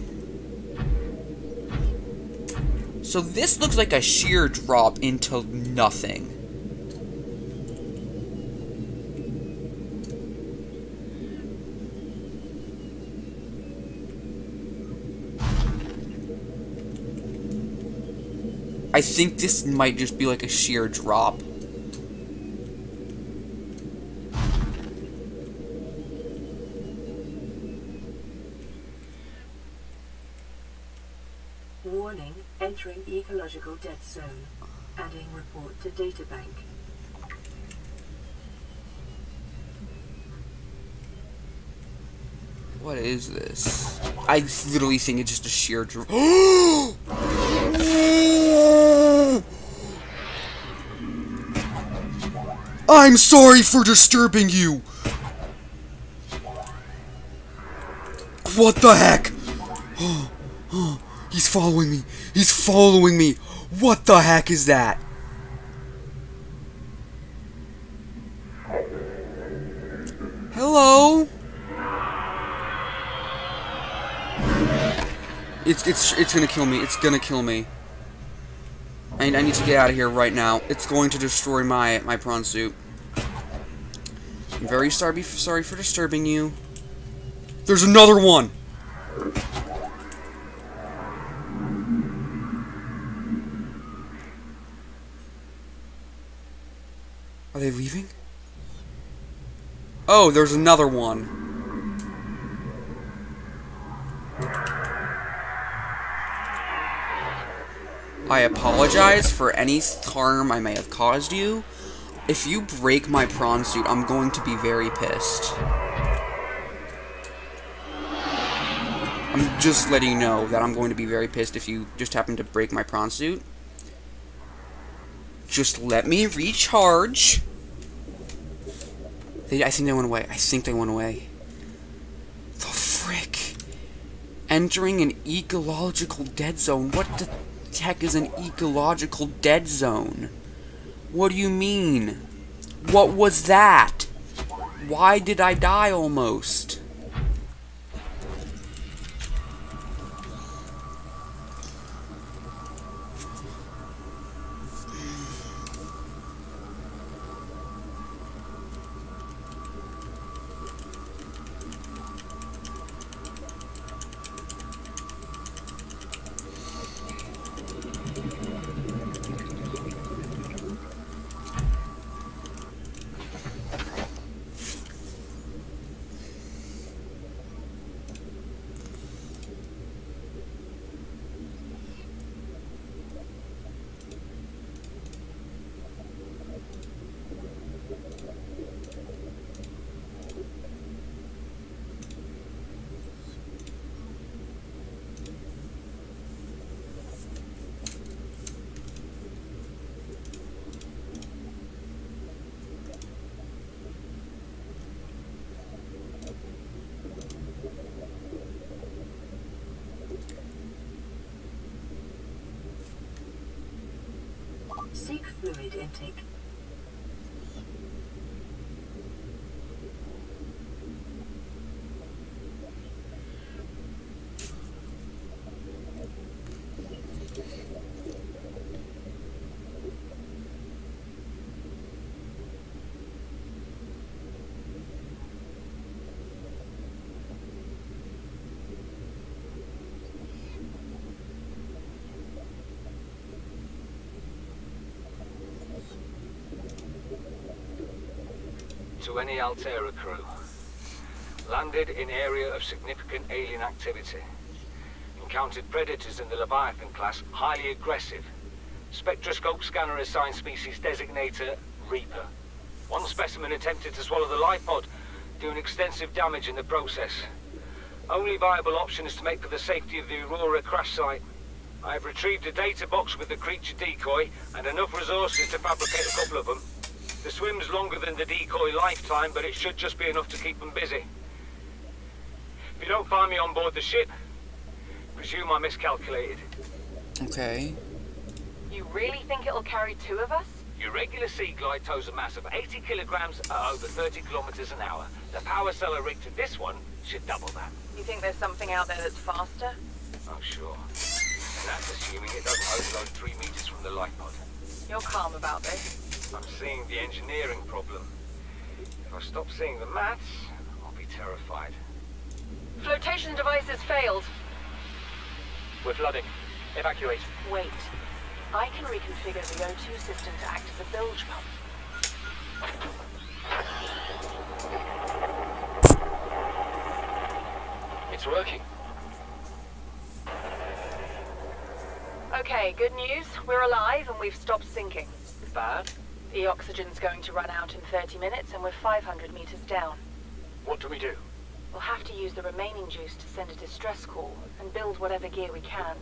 Speaker 1: So this looks like a sheer drop into nothing. I think this might just be like a sheer drop.
Speaker 3: Ecological dead zone. Adding report to databank.
Speaker 1: What is this? I literally think it's just a sheer drop. I'm sorry for disturbing you. What the heck? Oh. He's following me. He's following me. What the heck is that? Hello? It's it's it's gonna kill me. It's gonna kill me. I, I need to get out of here right now. It's going to destroy my my prawn suit. I'm very sorry sorry for disturbing you. There's another one. They leaving? Oh, there's another one. I apologize for any harm I may have caused you. If you break my prawn suit, I'm going to be very pissed. I'm just letting you know that I'm going to be very pissed if you just happen to break my prawn suit. Just let me recharge. They, I think they went away. I think they went away. The frick? Entering an ecological dead zone. What the heck is an ecological dead zone? What do you mean? What was that? Why did I die almost?
Speaker 3: Seek fluid intake.
Speaker 5: Any Alterra crew. Landed in area of significant alien activity. Encountered predators in the Leviathan class, highly aggressive. Spectroscope scanner assigned species designator Reaper. One specimen attempted to swallow the life pod, doing extensive damage in the process. Only viable option is to make for the safety of the Aurora crash site. I have retrieved a data box with the creature decoy and enough resources to fabricate a couple of them. The swim's longer than the decoy lifetime, but it should just be enough to keep them busy. If you don't find me on board the ship, presume I miscalculated.
Speaker 1: Okay.
Speaker 6: You really think it'll carry two of us?
Speaker 5: Your regular Seaglide tows a mass of 80 kilograms at over 30 kilometers an hour. The power cellar rig to this one should double that.
Speaker 6: You think there's something out there that's faster?
Speaker 5: Oh, sure. And that's assuming it doesn't overload three meters from the light pod.
Speaker 6: You're calm about this.
Speaker 5: I'm seeing the engineering problem. If I stop seeing the maths, I'll be terrified.
Speaker 6: Flotation devices failed.
Speaker 5: We're flooding. Evacuate.
Speaker 6: Wait. I can reconfigure the O2 system to act as a bilge pump.
Speaker 5: It's working.
Speaker 6: Okay, good news. We're alive and we've stopped sinking.
Speaker 5: Bad?
Speaker 6: The oxygen's going to run out in 30 minutes and we're 500 meters down.
Speaker 5: What do we do?
Speaker 6: We'll have to use the remaining juice to send a distress call and build whatever gear we can.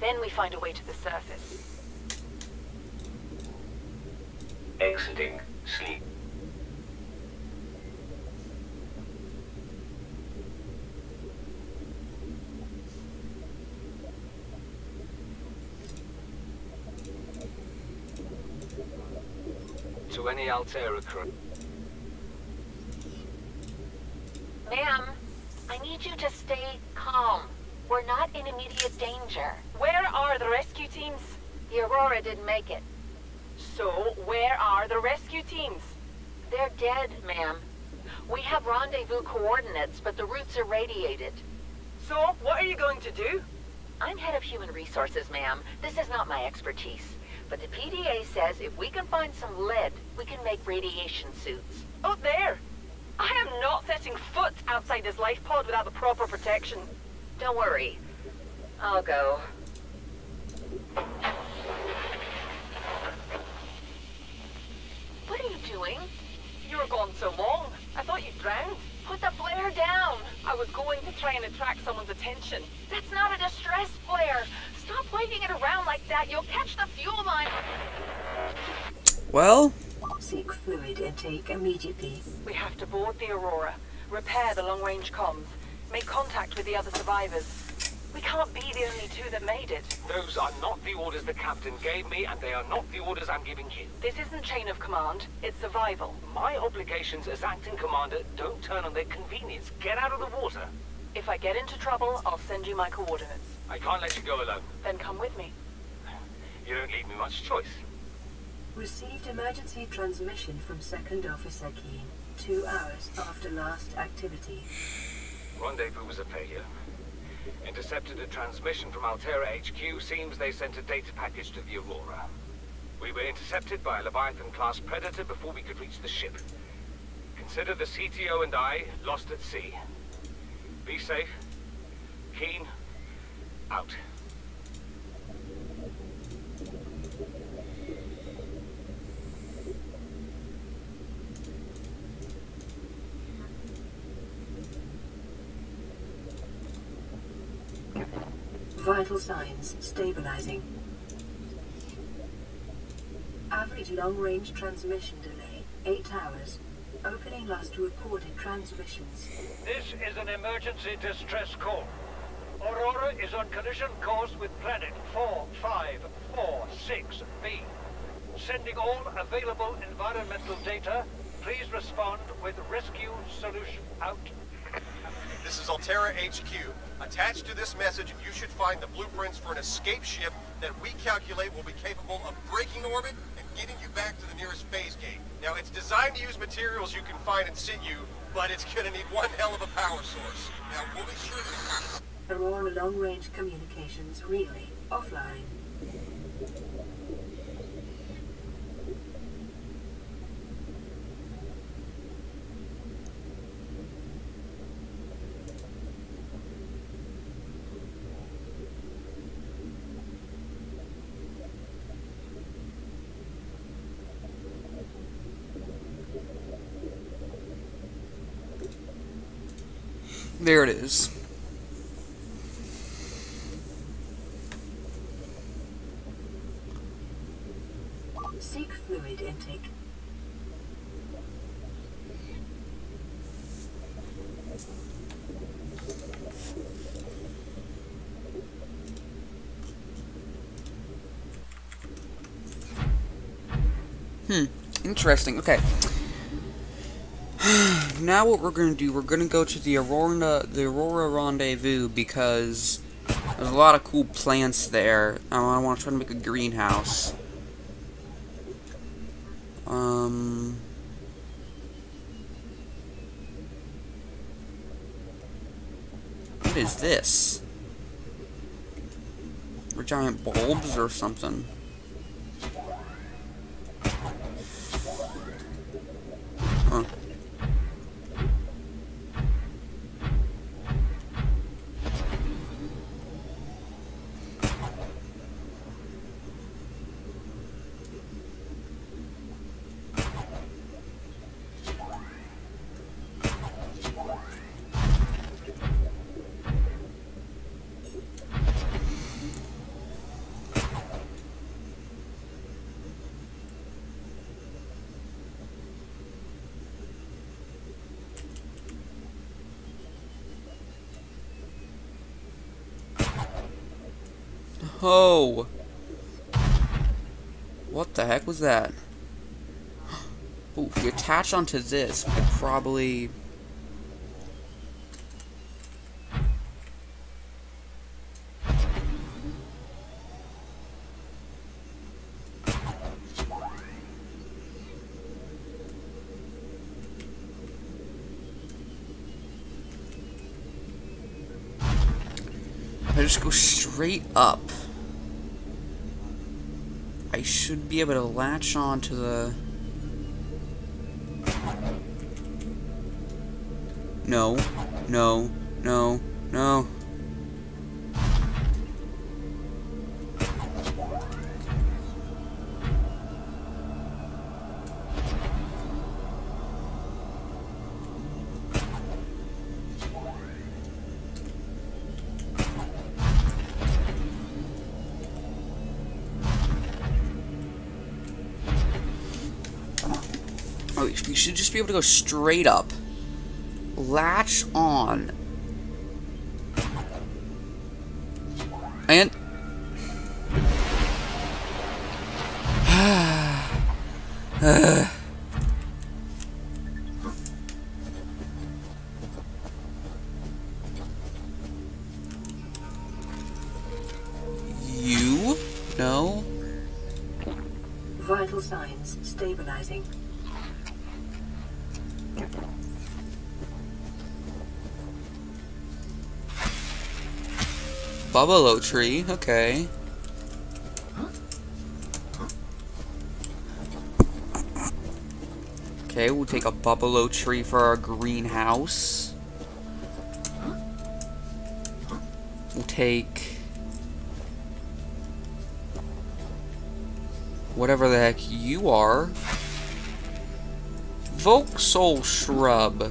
Speaker 6: Then we find a way to the surface.
Speaker 5: Exiting sleep. To any Alterra crew.
Speaker 7: Ma'am, I need you to stay calm. We're not in immediate danger.
Speaker 6: Where are the rescue teams?
Speaker 7: The Aurora didn't make it.
Speaker 6: So, where are the rescue teams?
Speaker 7: They're dead, ma'am. We have rendezvous coordinates, but the routes are radiated.
Speaker 6: So, what are you going to do?
Speaker 7: I'm head of human resources, ma'am. This is not my expertise. But the PDA says if we can find some lead, we can make radiation suits.
Speaker 6: Oh, there! I am not setting foot outside this life pod without the proper protection.
Speaker 7: Don't worry. I'll go. What are you doing?
Speaker 6: You were gone so long. I thought you drowned.
Speaker 7: Put the flare down!
Speaker 6: I was going to try and attract someone's attention.
Speaker 7: That's not a distress flare! Stop waving it around like that. You'll catch the fuel line.
Speaker 1: Well,
Speaker 3: Seek fluid intake immediately.
Speaker 6: We have to board the Aurora, repair the long-range comms, make contact with the other survivors. We can't be the only two that made it.
Speaker 5: Those are not the orders the captain gave me, and they are not the orders I'm giving you.
Speaker 6: This isn't chain of command, it's survival.
Speaker 5: My obligations as acting commander don't turn on their convenience. Get out of the water.
Speaker 6: If I get into trouble, I'll send you my coordinates.
Speaker 5: I can't let you go alone.
Speaker 6: Then come with me.
Speaker 5: You don't leave me much choice.
Speaker 3: Received emergency transmission from Second Officer Keen, two hours after last activity.
Speaker 5: Rendezvous was a failure. Intercepted a transmission from Alterra HQ. Seems they sent a data package to the Aurora. We were intercepted by a Leviathan-class predator before we could reach the ship. Consider the CTO and I lost at sea. Be safe. Keen. Out.
Speaker 3: Vital signs stabilizing. Average long-range transmission delay, 8 hours. Opening last recorded transmissions.
Speaker 8: This is an emergency distress call. Aurora is on collision course with planet 4546b. sending all available environmental data. Please respond with rescue solution out.
Speaker 9: This is Alterra HQ. Attached to this message, you should find the blueprints for an escape ship that we calculate will be capable of breaking orbit and getting you back to the nearest phase gate. Now, it's designed to use materials you can find in situ, but it's gonna need one hell of a power source. Now, we'll be sure
Speaker 3: long-range communications offline.
Speaker 1: There it is. Interesting. Okay. now what we're gonna do, we're gonna go to the Aurora, the Aurora Rendezvous because there's a lot of cool plants there. I want to try to make a greenhouse. Um. What is this? Or giant bulbs or something? Huh. Oh! What the heck was that? Ooh, if you attach onto this, I probably... I just go straight up. I should be able to latch on to the... No, no, no, no. Should just be able to go straight up. Latch on. Tree, okay. Okay, we'll take a bulbo tree for our greenhouse. We'll take... Whatever the heck you are. Voxel shrub.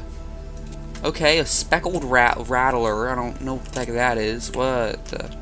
Speaker 1: Okay, a speckled rat rattler. I don't know what the heck that is. What? the-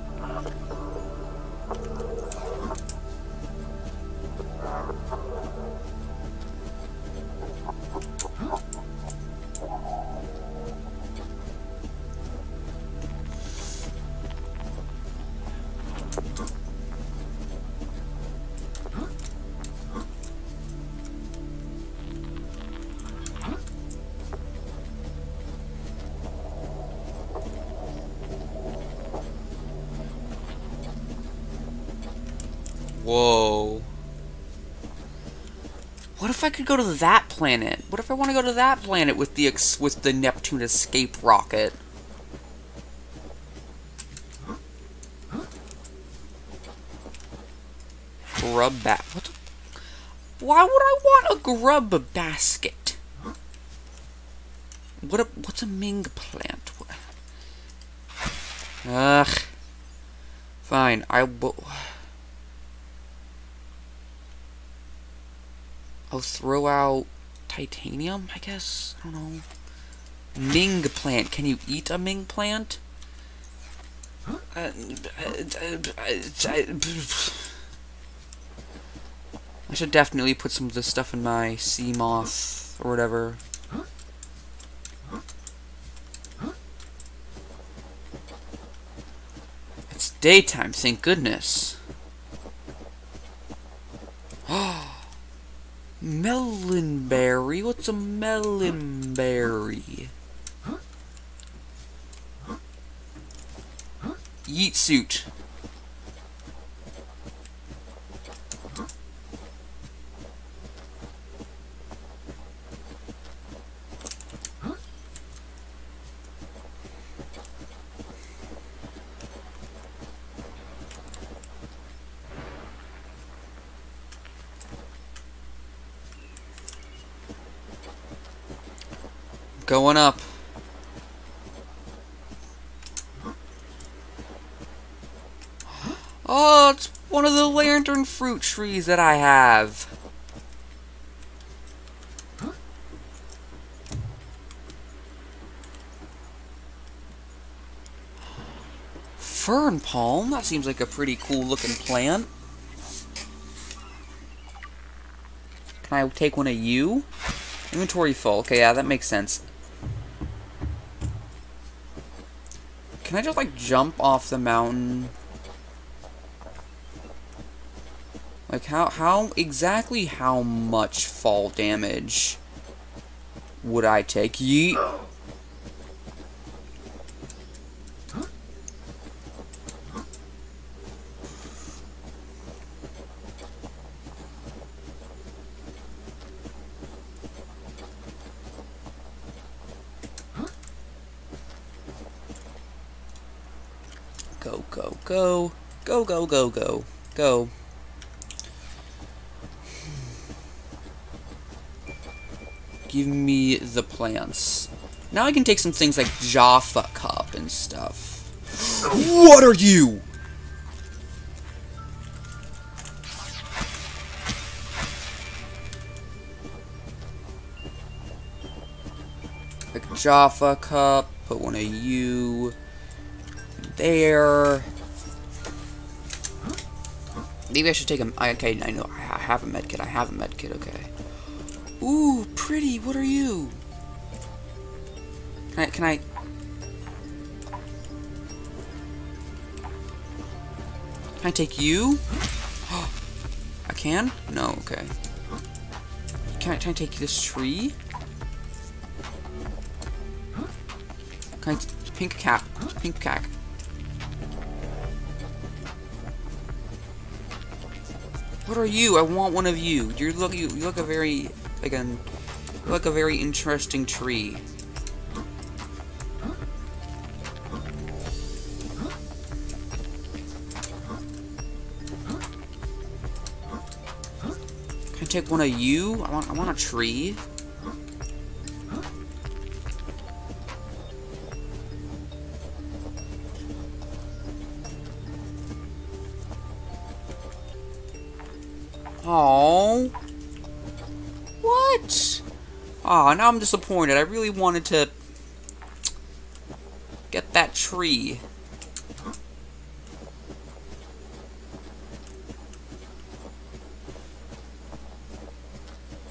Speaker 1: could go to that planet? What if I want to go to that planet with the with the Neptune escape rocket? Grub bat. What? The why would I want a grub basket? What a what's a Ming plant? Ugh. Fine, I will. I'll throw out titanium, I guess? I don't know. Ming plant. Can you eat a Ming plant? Uh, uh, uh, I should definitely put some of this stuff in my Seamoth or whatever. It's daytime, thank goodness. What's a melonberry? Yeet suit. Going up. Oh, it's one of the trees that I have. Fern palm? That seems like a pretty cool looking plant. Can I take one of you? Inventory full. Okay, yeah, that makes sense. Can I just, like, jump off the mountain? Like, how, how, exactly how much fall damage would I take? Yeet. Go, go, go. Go, go, go, go. Go. Plants. Now I can take some things like Jaffa Cup and stuff. What are you? Like Jaffa Cup, put one of you there. Maybe I should take a. Okay, I know. I have a medkit. I have a medkit. Okay. Ooh, pretty. What are you? Can I? Can I? Can I take you? I can? No. Okay. Can I? Can I take this tree? Can I? Pink cap. Pink cap. What are you? I want one of you. You look you, look a very like a you look a very interesting tree. Take one of you? I want I want a tree. Oh. What? Oh, now I'm disappointed. I really wanted to get that tree.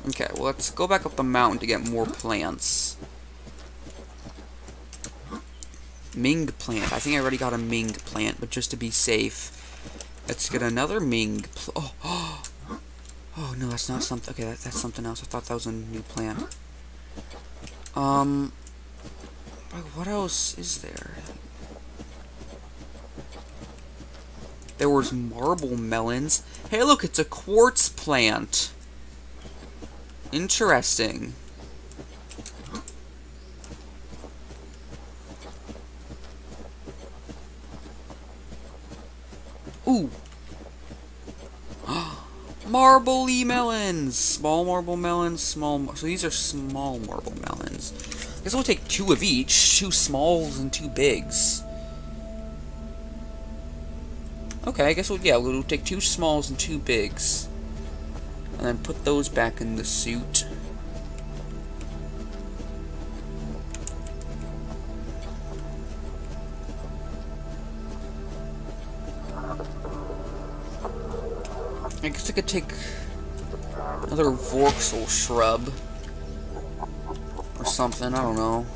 Speaker 1: Okay, well, let's go back up the mountain to get more plants. Ming plant. I think I already got a Ming plant, but just to be safe, let's get another Ming plant. Oh, Oh, no, that's not something... Okay, that, that's something else. I thought that was a new plant. Um... What else is there? There was marble melons. Hey, look, it's a quartz plant. Interesting. Ooh. Marbly melons! Small marble melons, small... Mar so these are small marble melons. I guess we'll take two of each. Two smalls and two bigs. Okay, I guess we'll, yeah, we'll take two smalls and two bigs. And then put those back in the suit. I guess I could take another Voxel shrub. Or something, I don't know.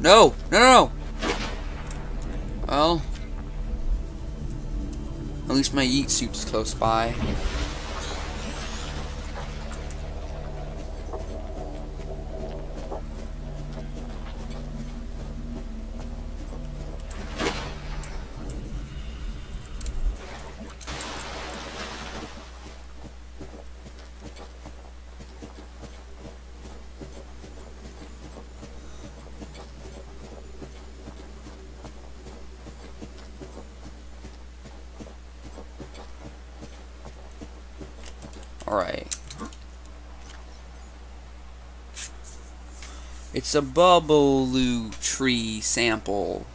Speaker 1: No! No, no, no! At least my eat suit's close by. Alright. It's a bulbo tree sample.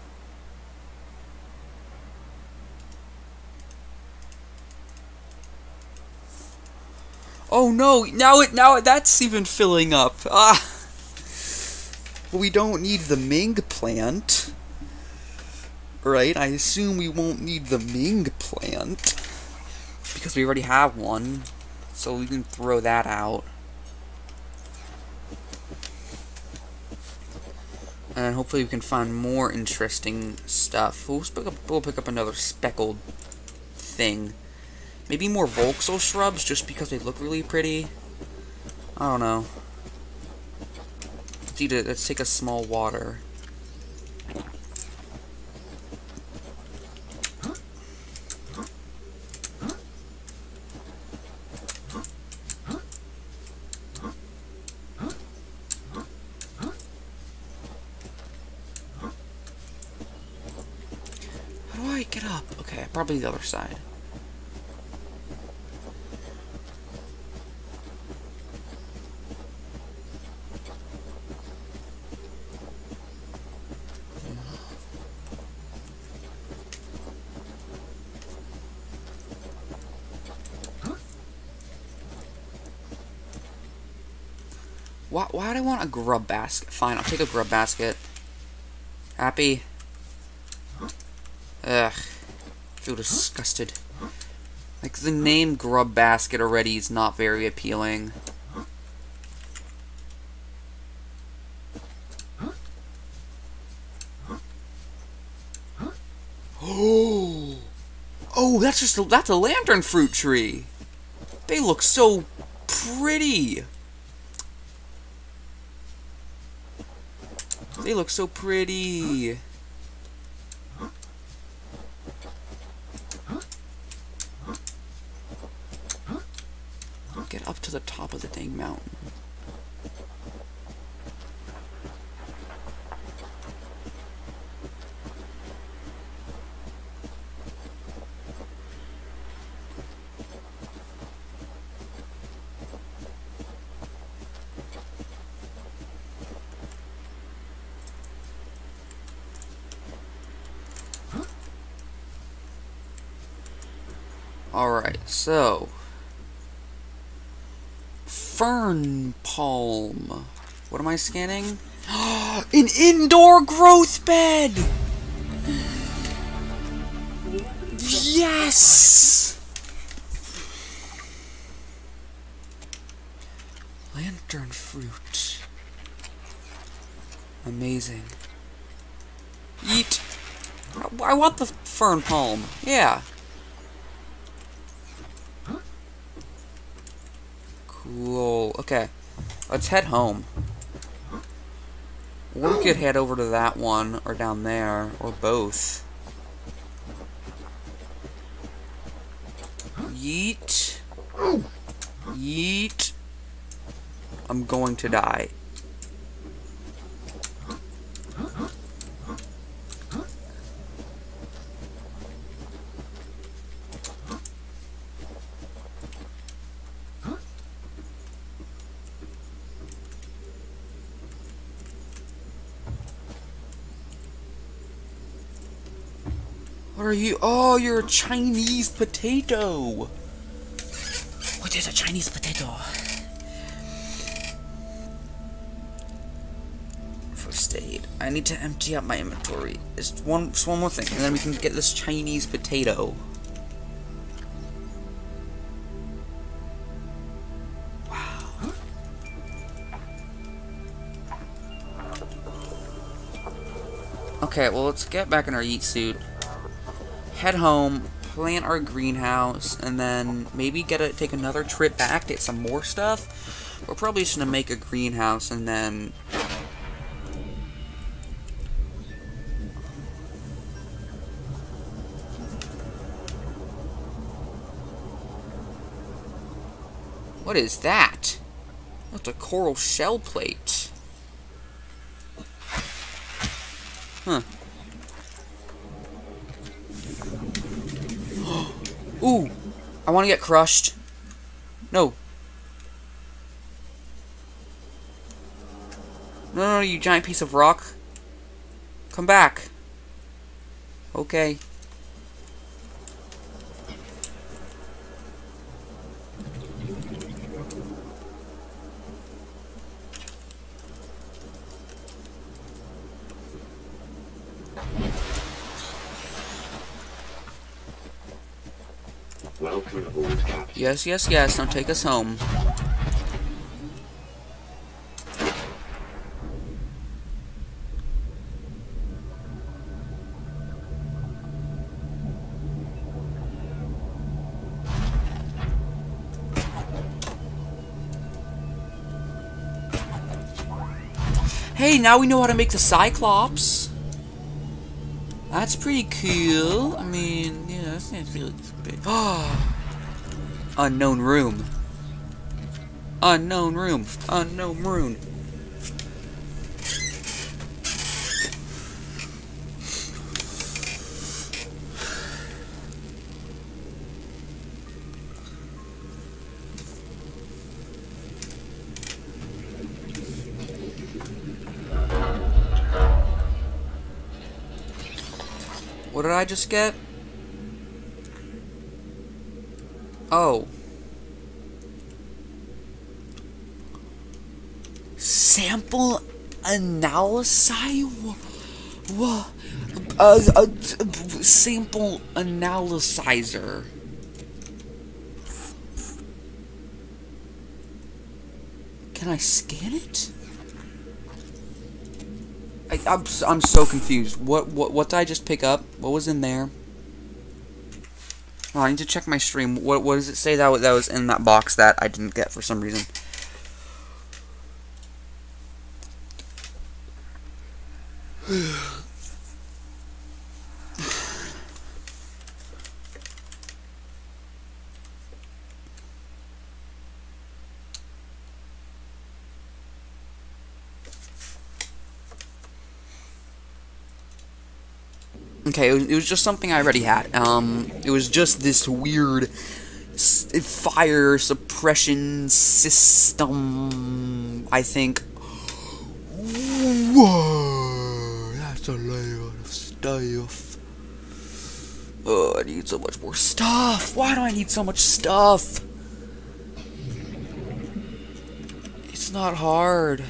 Speaker 1: Oh no, now it now that's even filling up. Ah. We don't need the Ming plant. Right? I assume we won't need the Ming plant because we already have one. So we can throw that out. And hopefully we can find more interesting stuff. We'll pick up, we'll pick up another speckled thing. Maybe more Voxel shrubs just because they look really pretty. I don't know. Let's, it. Let's take a small water. How do I get up? Okay, the other side. Why, why do I want a grub basket? Fine, I'll take a grub basket. Happy? Ugh. Feel disgusted. Like, the name grub basket already is not very appealing. Oh! Oh, that's just a, that's a lantern fruit tree. They look so pretty. They look so pretty. Get up to the top of the dang mountain. Alright, so. Fern palm. What am I scanning? An indoor growth bed! Yes! Lantern fruit. Amazing. Eat. I want the fern palm. Yeah. Cool. Okay. Let's head home. We could head over to that one, or down there, or both. Yeet. Yeet. I'm going to die. Are you? Oh, you're a Chinese potato. What is a Chinese potato? First aid. I need to empty out my inventory. It's one, just one more thing, and then we can get this Chinese potato. Wow. Okay, well, let's get back in our eat suit head home, plant our greenhouse, and then maybe get a take another trip back, get some more stuff. We're probably just gonna make a greenhouse and then What is that? That's a coral shell plate. Huh. Ooh! I want to get crushed. No. No, no, you giant piece of rock. Come back. Okay.
Speaker 4: Welcome aboard, Captain.
Speaker 1: Yes, yes, yes. Now take us home. Hey, now we know how to make the Cyclops. That's pretty cool. I mean, yeah, that's not really big. Oh. Unknown room. Unknown room. Unknown room. What did I just get? Oh. Sample analysis? What? Uh, uh, sample analyzer. Can I scan it? I, I'm, s- I'm so confused. What, what what did I just pick up? What was in there? Oh, I need to check my stream. What what does it say that that was in that box that I didn't get for some reason? Okay, it was, it was just something I already had. Um, it was just this weird fire suppression system. I think. Whoa, that's a lot of stuff. Oh, I need so much more stuff. Why do I need so much stuff? It's not hard.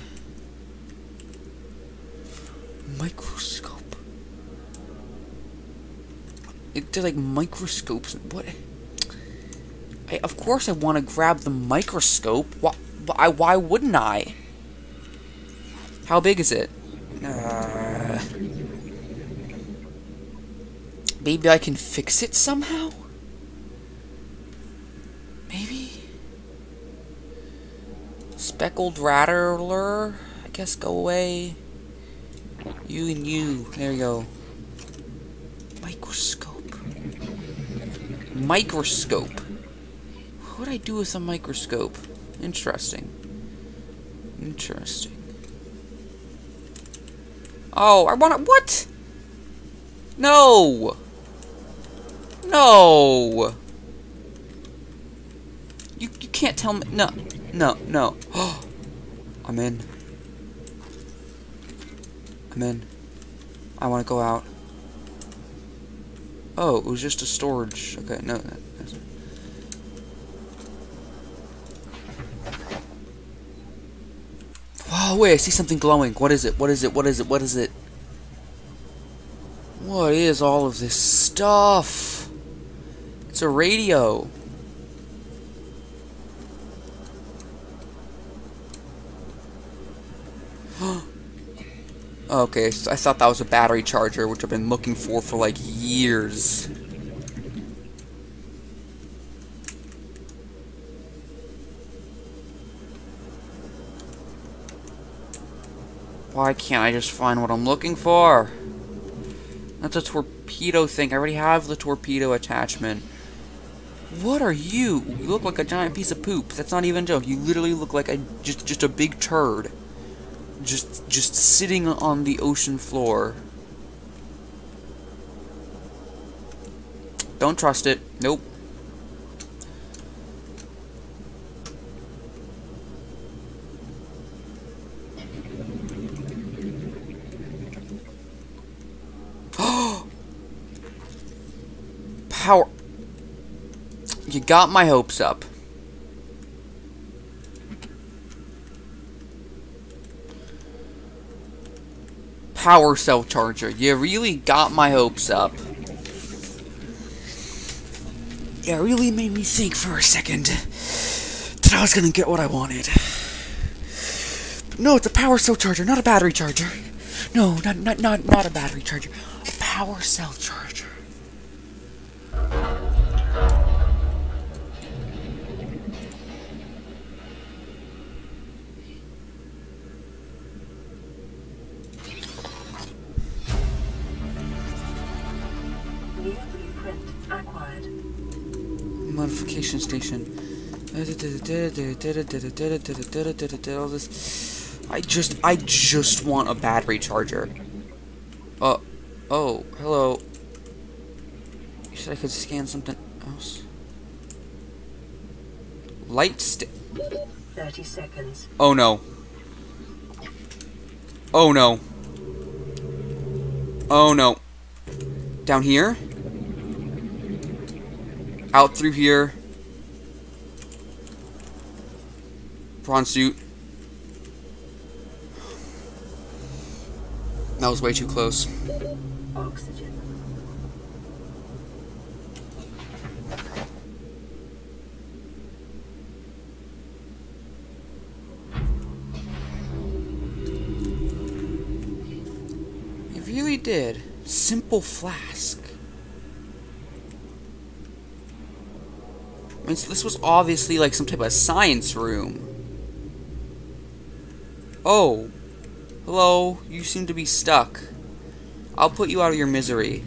Speaker 1: Microscope. Did like microscopes. What? I, of course, I want to grab the microscope. Why? Why, why wouldn't I? How big is it? Uh, maybe I can fix it somehow. Maybe. Speckled rattler. I guess go away. You and you. There you go. Microscope. Microscope. What would I do with a microscope? Interesting. Interesting. Oh, I want to... What? No! No! You, you can't tell me... No. No, no. I'm in. I'm in. I want to go out. Oh, it was just a storage. Okay, no. Oh, wait, I see something glowing. What is it? What is it? What is it? What is it? What is all of this stuff? It's a radio. okay, I thought that was a battery charger, which I've been looking for for like years. Why can't I just find what I'm looking for? That's a torpedo thing. I already have the torpedo attachment. What are you? You look like a giant piece of poop. That's not even a joke. You literally look like a just just a big turd. Just just sitting on the ocean floor. Don't trust it. Nope. Power. You got my hopes up. Power cell charger. You really got my hopes up. Yeah, really made me think for a second that I was gonna get what I wanted. But no, it's a power cell charger, not a battery charger. No, not not not not a battery charger. A power cell charger. Modification station. All this. I just, I just want a battery charger. Uh, oh, hello. You said I could scan something else. Light stick.
Speaker 3: 30 seconds.
Speaker 1: Oh no. Oh no. Oh no. Down here? Out through here. Prawn suit. That was way too close.
Speaker 3: Oxygen.
Speaker 1: It really did. Simple flask. I mean, this was obviously like some type of science room. Oh. Hello, you seem to be stuck. I'll put you out of your misery.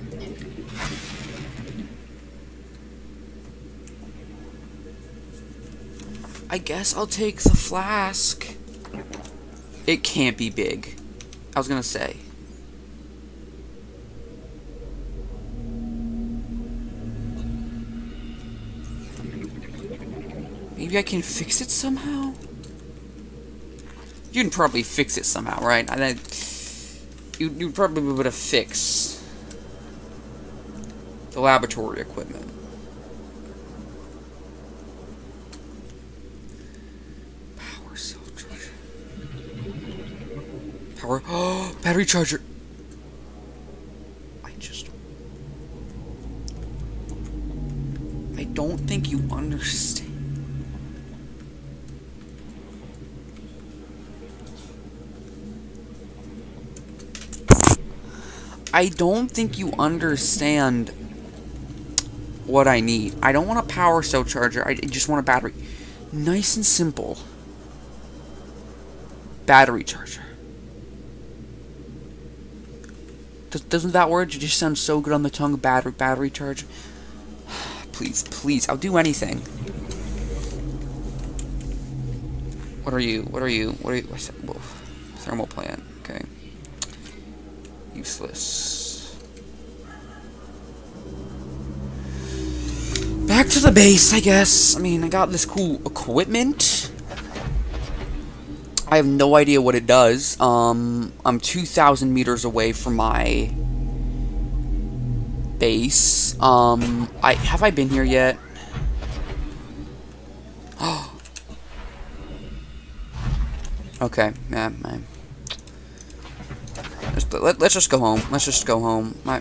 Speaker 1: I guess I'll take the flask. It can't be big. I was gonna say. Maybe I can fix it somehow? You can probably fix it somehow, right? I then you you'd probably be able to fix the laboratory equipment. Power cell charger. Power oh battery charger. I just I don't think you understand. I don't think you understand what I need. I don't want a power cell charger. I just want a battery. Nice and simple. Battery charger. Does, doesn't that word just sound so good on the tongue? Battery, battery charge. please, please, I'll do anything. What are you? What are you? What are you? Thermal plant. Useless. Back to the base, I guess. I mean, I got this cool equipment. I have no idea what it does. Um, I'm 2,000 meters away from my base. Um, I have I been here yet? okay, yeah, man. Let, let's just go home. Let's just go home. My,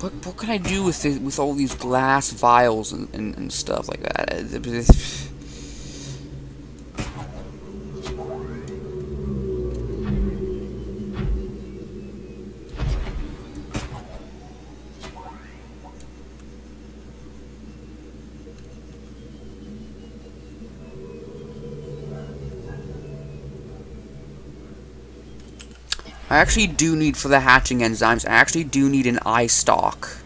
Speaker 1: what what can I do with the, with all these glass vials and, and, and stuff like that? I actually do need, for the hatching enzymes, I actually do need an eye stalk.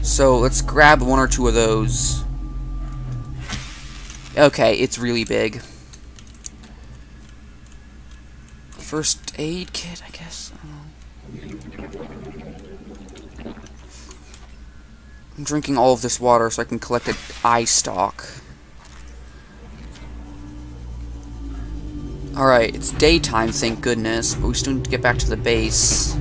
Speaker 1: So, let's grab one or two of those. Okay, it's really big. First aid kit, I guess? I'm drinking all of this water so I can collect an eye stalk. Alright, it's daytime, thank goodness, but we still need to get back to the base.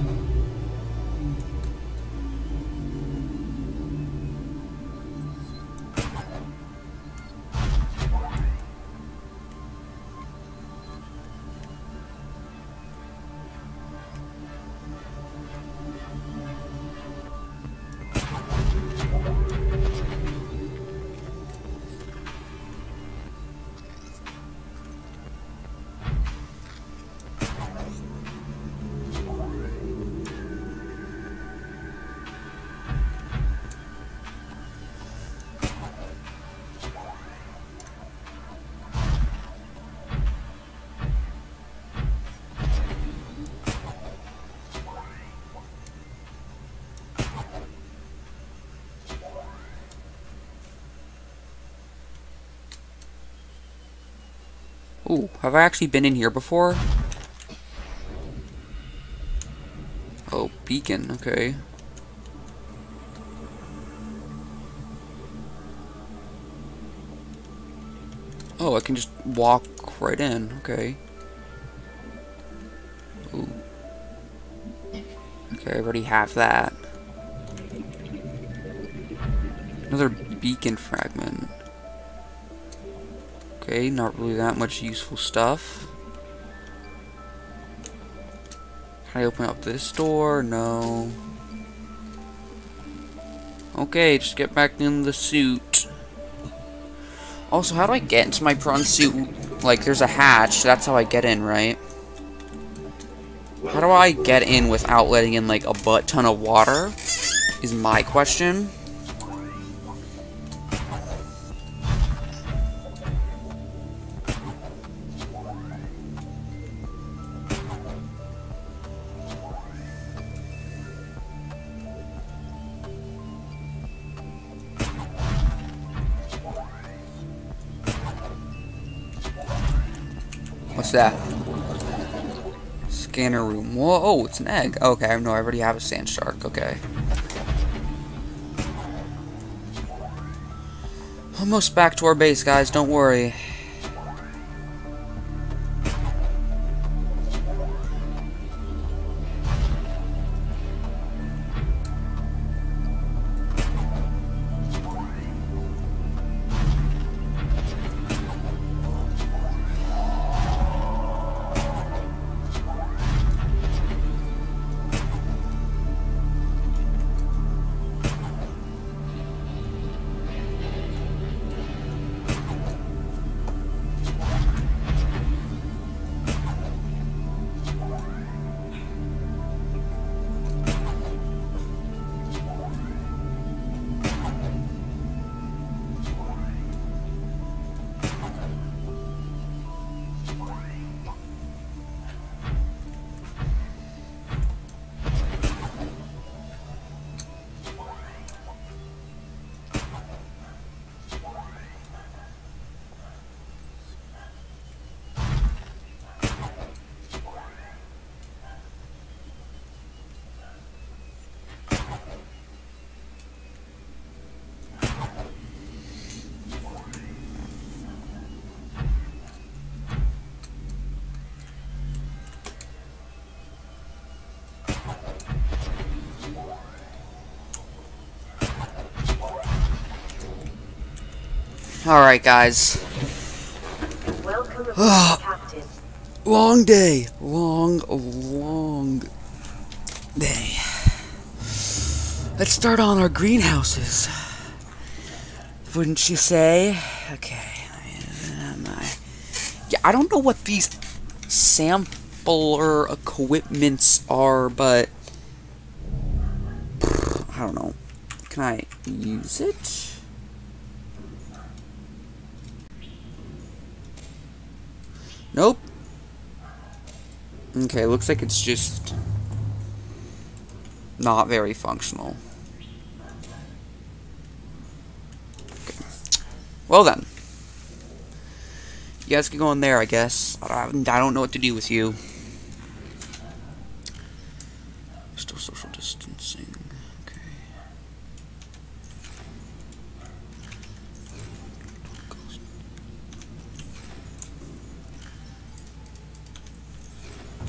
Speaker 1: Have I actually been in here before? Oh, beacon, okay. Oh, I can just walk right in, okay. Ooh. Okay, I already have that. Another beacon fragment. Okay, not really that much useful stuff. Can I open up this door? No. Okay, just get back in the suit. Also, how do I get into my prawn suit? Like, there's a hatch. That's how I get in, right? How do I get in without letting in, like, a butt ton of water? Is my question. What's that? Scanner room. Whoa, oh, it's an egg. Okay, I know, I already have a sand shark. Okay. Almost back to our base, guys. Don't worry. Alright, guys.
Speaker 3: Welcome aboard, Captain.
Speaker 1: Long day. Long, long day. Let's start on our greenhouses. Wouldn't you say? Okay. Um, I- yeah, I don't know what these sampler equipments are, but I don't know. Can I use it? Nope. Okay, looks like it's just not very functional. Okay. Well then. You guys can go in there, I guess. I don't I don't know what to do with you. Still social distancing. Okay.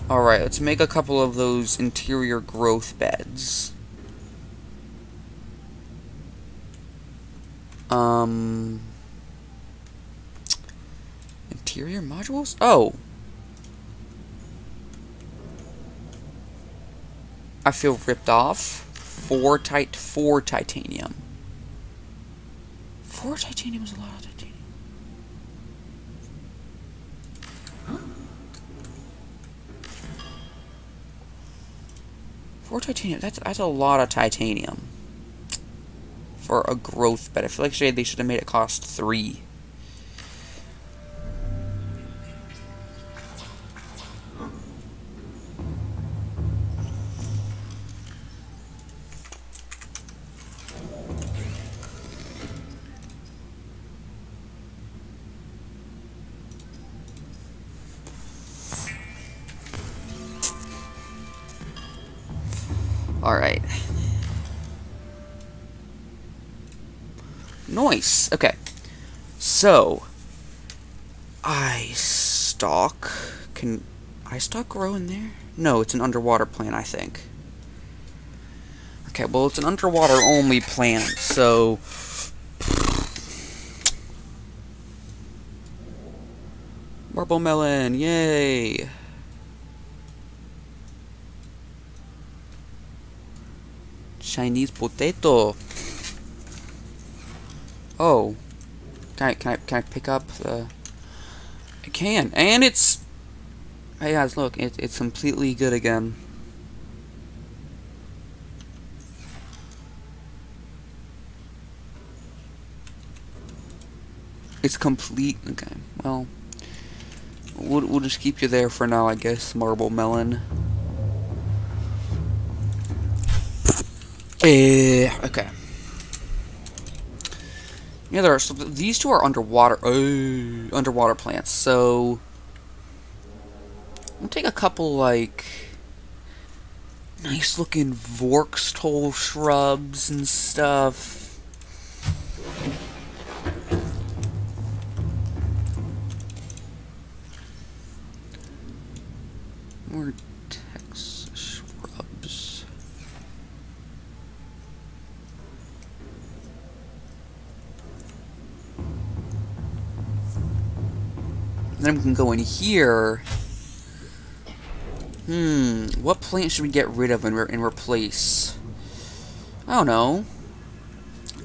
Speaker 1: Alright, let's make a couple of those interior growth beds. Um... Interior modules? Oh! I feel ripped off. Four tit four titanium. Four titanium is a lot of titanium. Four titanium. That's that's a lot of titanium for a growth bed. I feel like they should have made it cost three. Alright. Nice. Okay. So, eye stalk. Can eye stalk grow in there? No, it's an underwater plant, I think. Okay, well, it's an underwater only plant, so. Marble melon, yay! Chinese potato. Oh. Can I, can I, can I pick up the... I can. And it's... Hey guys, look. It, it's completely good again. It's complete... Okay, well... We'll, we'll just keep you there for now, I guess, Marble Melon. Eh, okay. Yeah, there are. So these two are underwater. Oh, underwater plants. So we'll take a couple like nice looking Voxel shrubs and stuff. In here. Hmm, what plant should we get rid of and, re and replace? I don't know.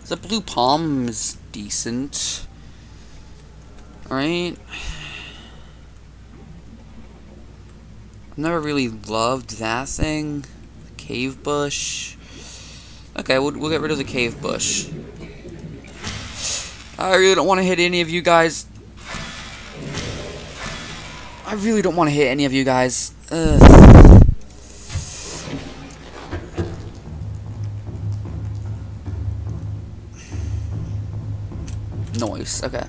Speaker 1: The blue palm is decent. Right? Never really loved that thing. The cave bush. Okay, we'll, we'll get rid of the cave bush. I really don't want to hit any of you guys. I really don't want to hit any of you guys. Ugh. Noise, okay.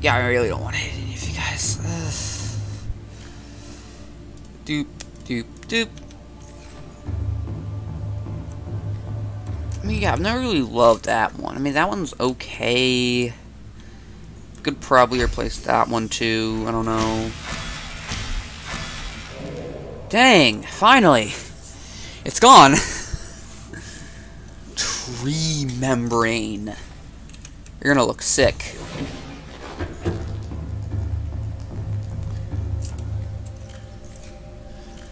Speaker 1: Yeah, I really don't want to hit any of you guys. Ugh. Doop, doop, doop. I mean, yeah, I've never really loved that one. I mean, that one's okay. Could probably replace that one too. I don't know. Dang, finally. It's gone. Tree membrane. You're gonna look sick.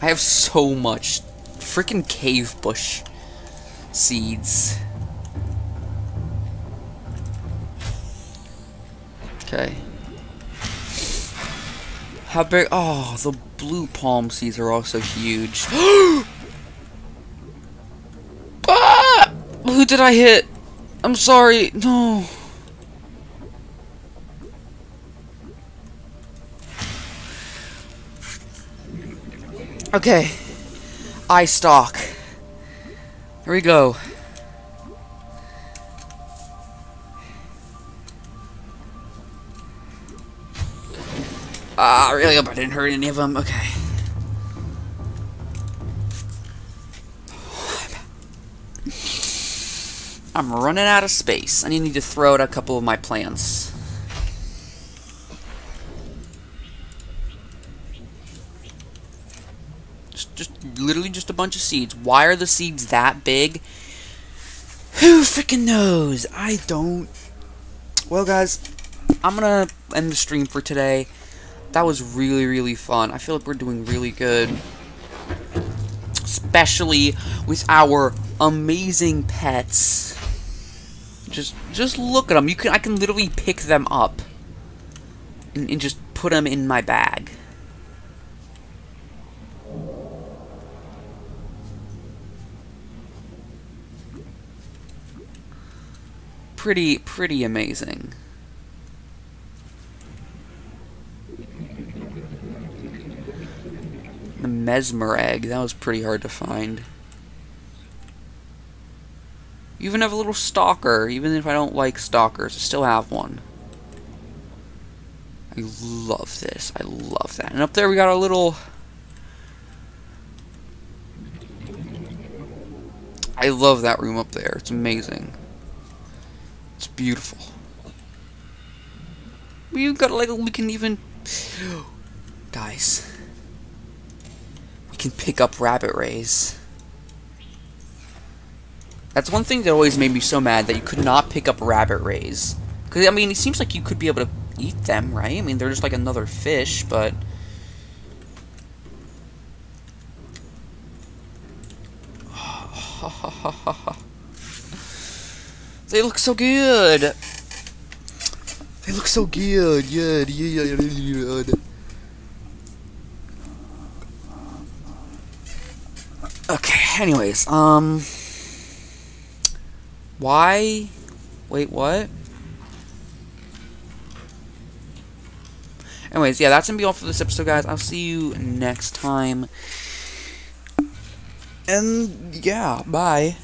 Speaker 1: I have so much freaking cave bush seeds. Okay. How big? Oh, the blue palm seeds are also huge. ah! Who did I hit? I'm sorry. No. Okay. Eye stalk. Here we go. Ah, I really hope I didn't hurt any of them. Okay. I'm running out of space. I need to throw out a couple of my plants. Just, just literally just a bunch of seeds. Why are the seeds that big? Who freaking knows? I don't. Well, guys, I'm gonna end the stream for today. That was really, really fun. I feel like we're doing really good. Especially with our amazing pets. Just, just look at them. You can, I can literally pick them up and, and just put them in my bag. Pretty, pretty amazing. The mesmer egg, that was pretty hard to find. You even have a little stalker, even if I don't like stalkers, I still have one. I love this, I love that. And up there we got a little... I love that room up there, it's amazing. It's beautiful. We've got like, we can even... Guys can pick up rabbit rays. That's one thing that always made me so mad, that you could not pick up rabbit rays. Because, I mean, it seems like you could be able to eat them, right? I mean, they're just like another fish, but... they look so good! They look so good, yeah, yeah, yeah, yeah, yeah. Okay, anyways, um... Why? Wait, what? Anyways, yeah, that's gonna be all for this episode, guys. I'll see you next time. And, yeah, bye.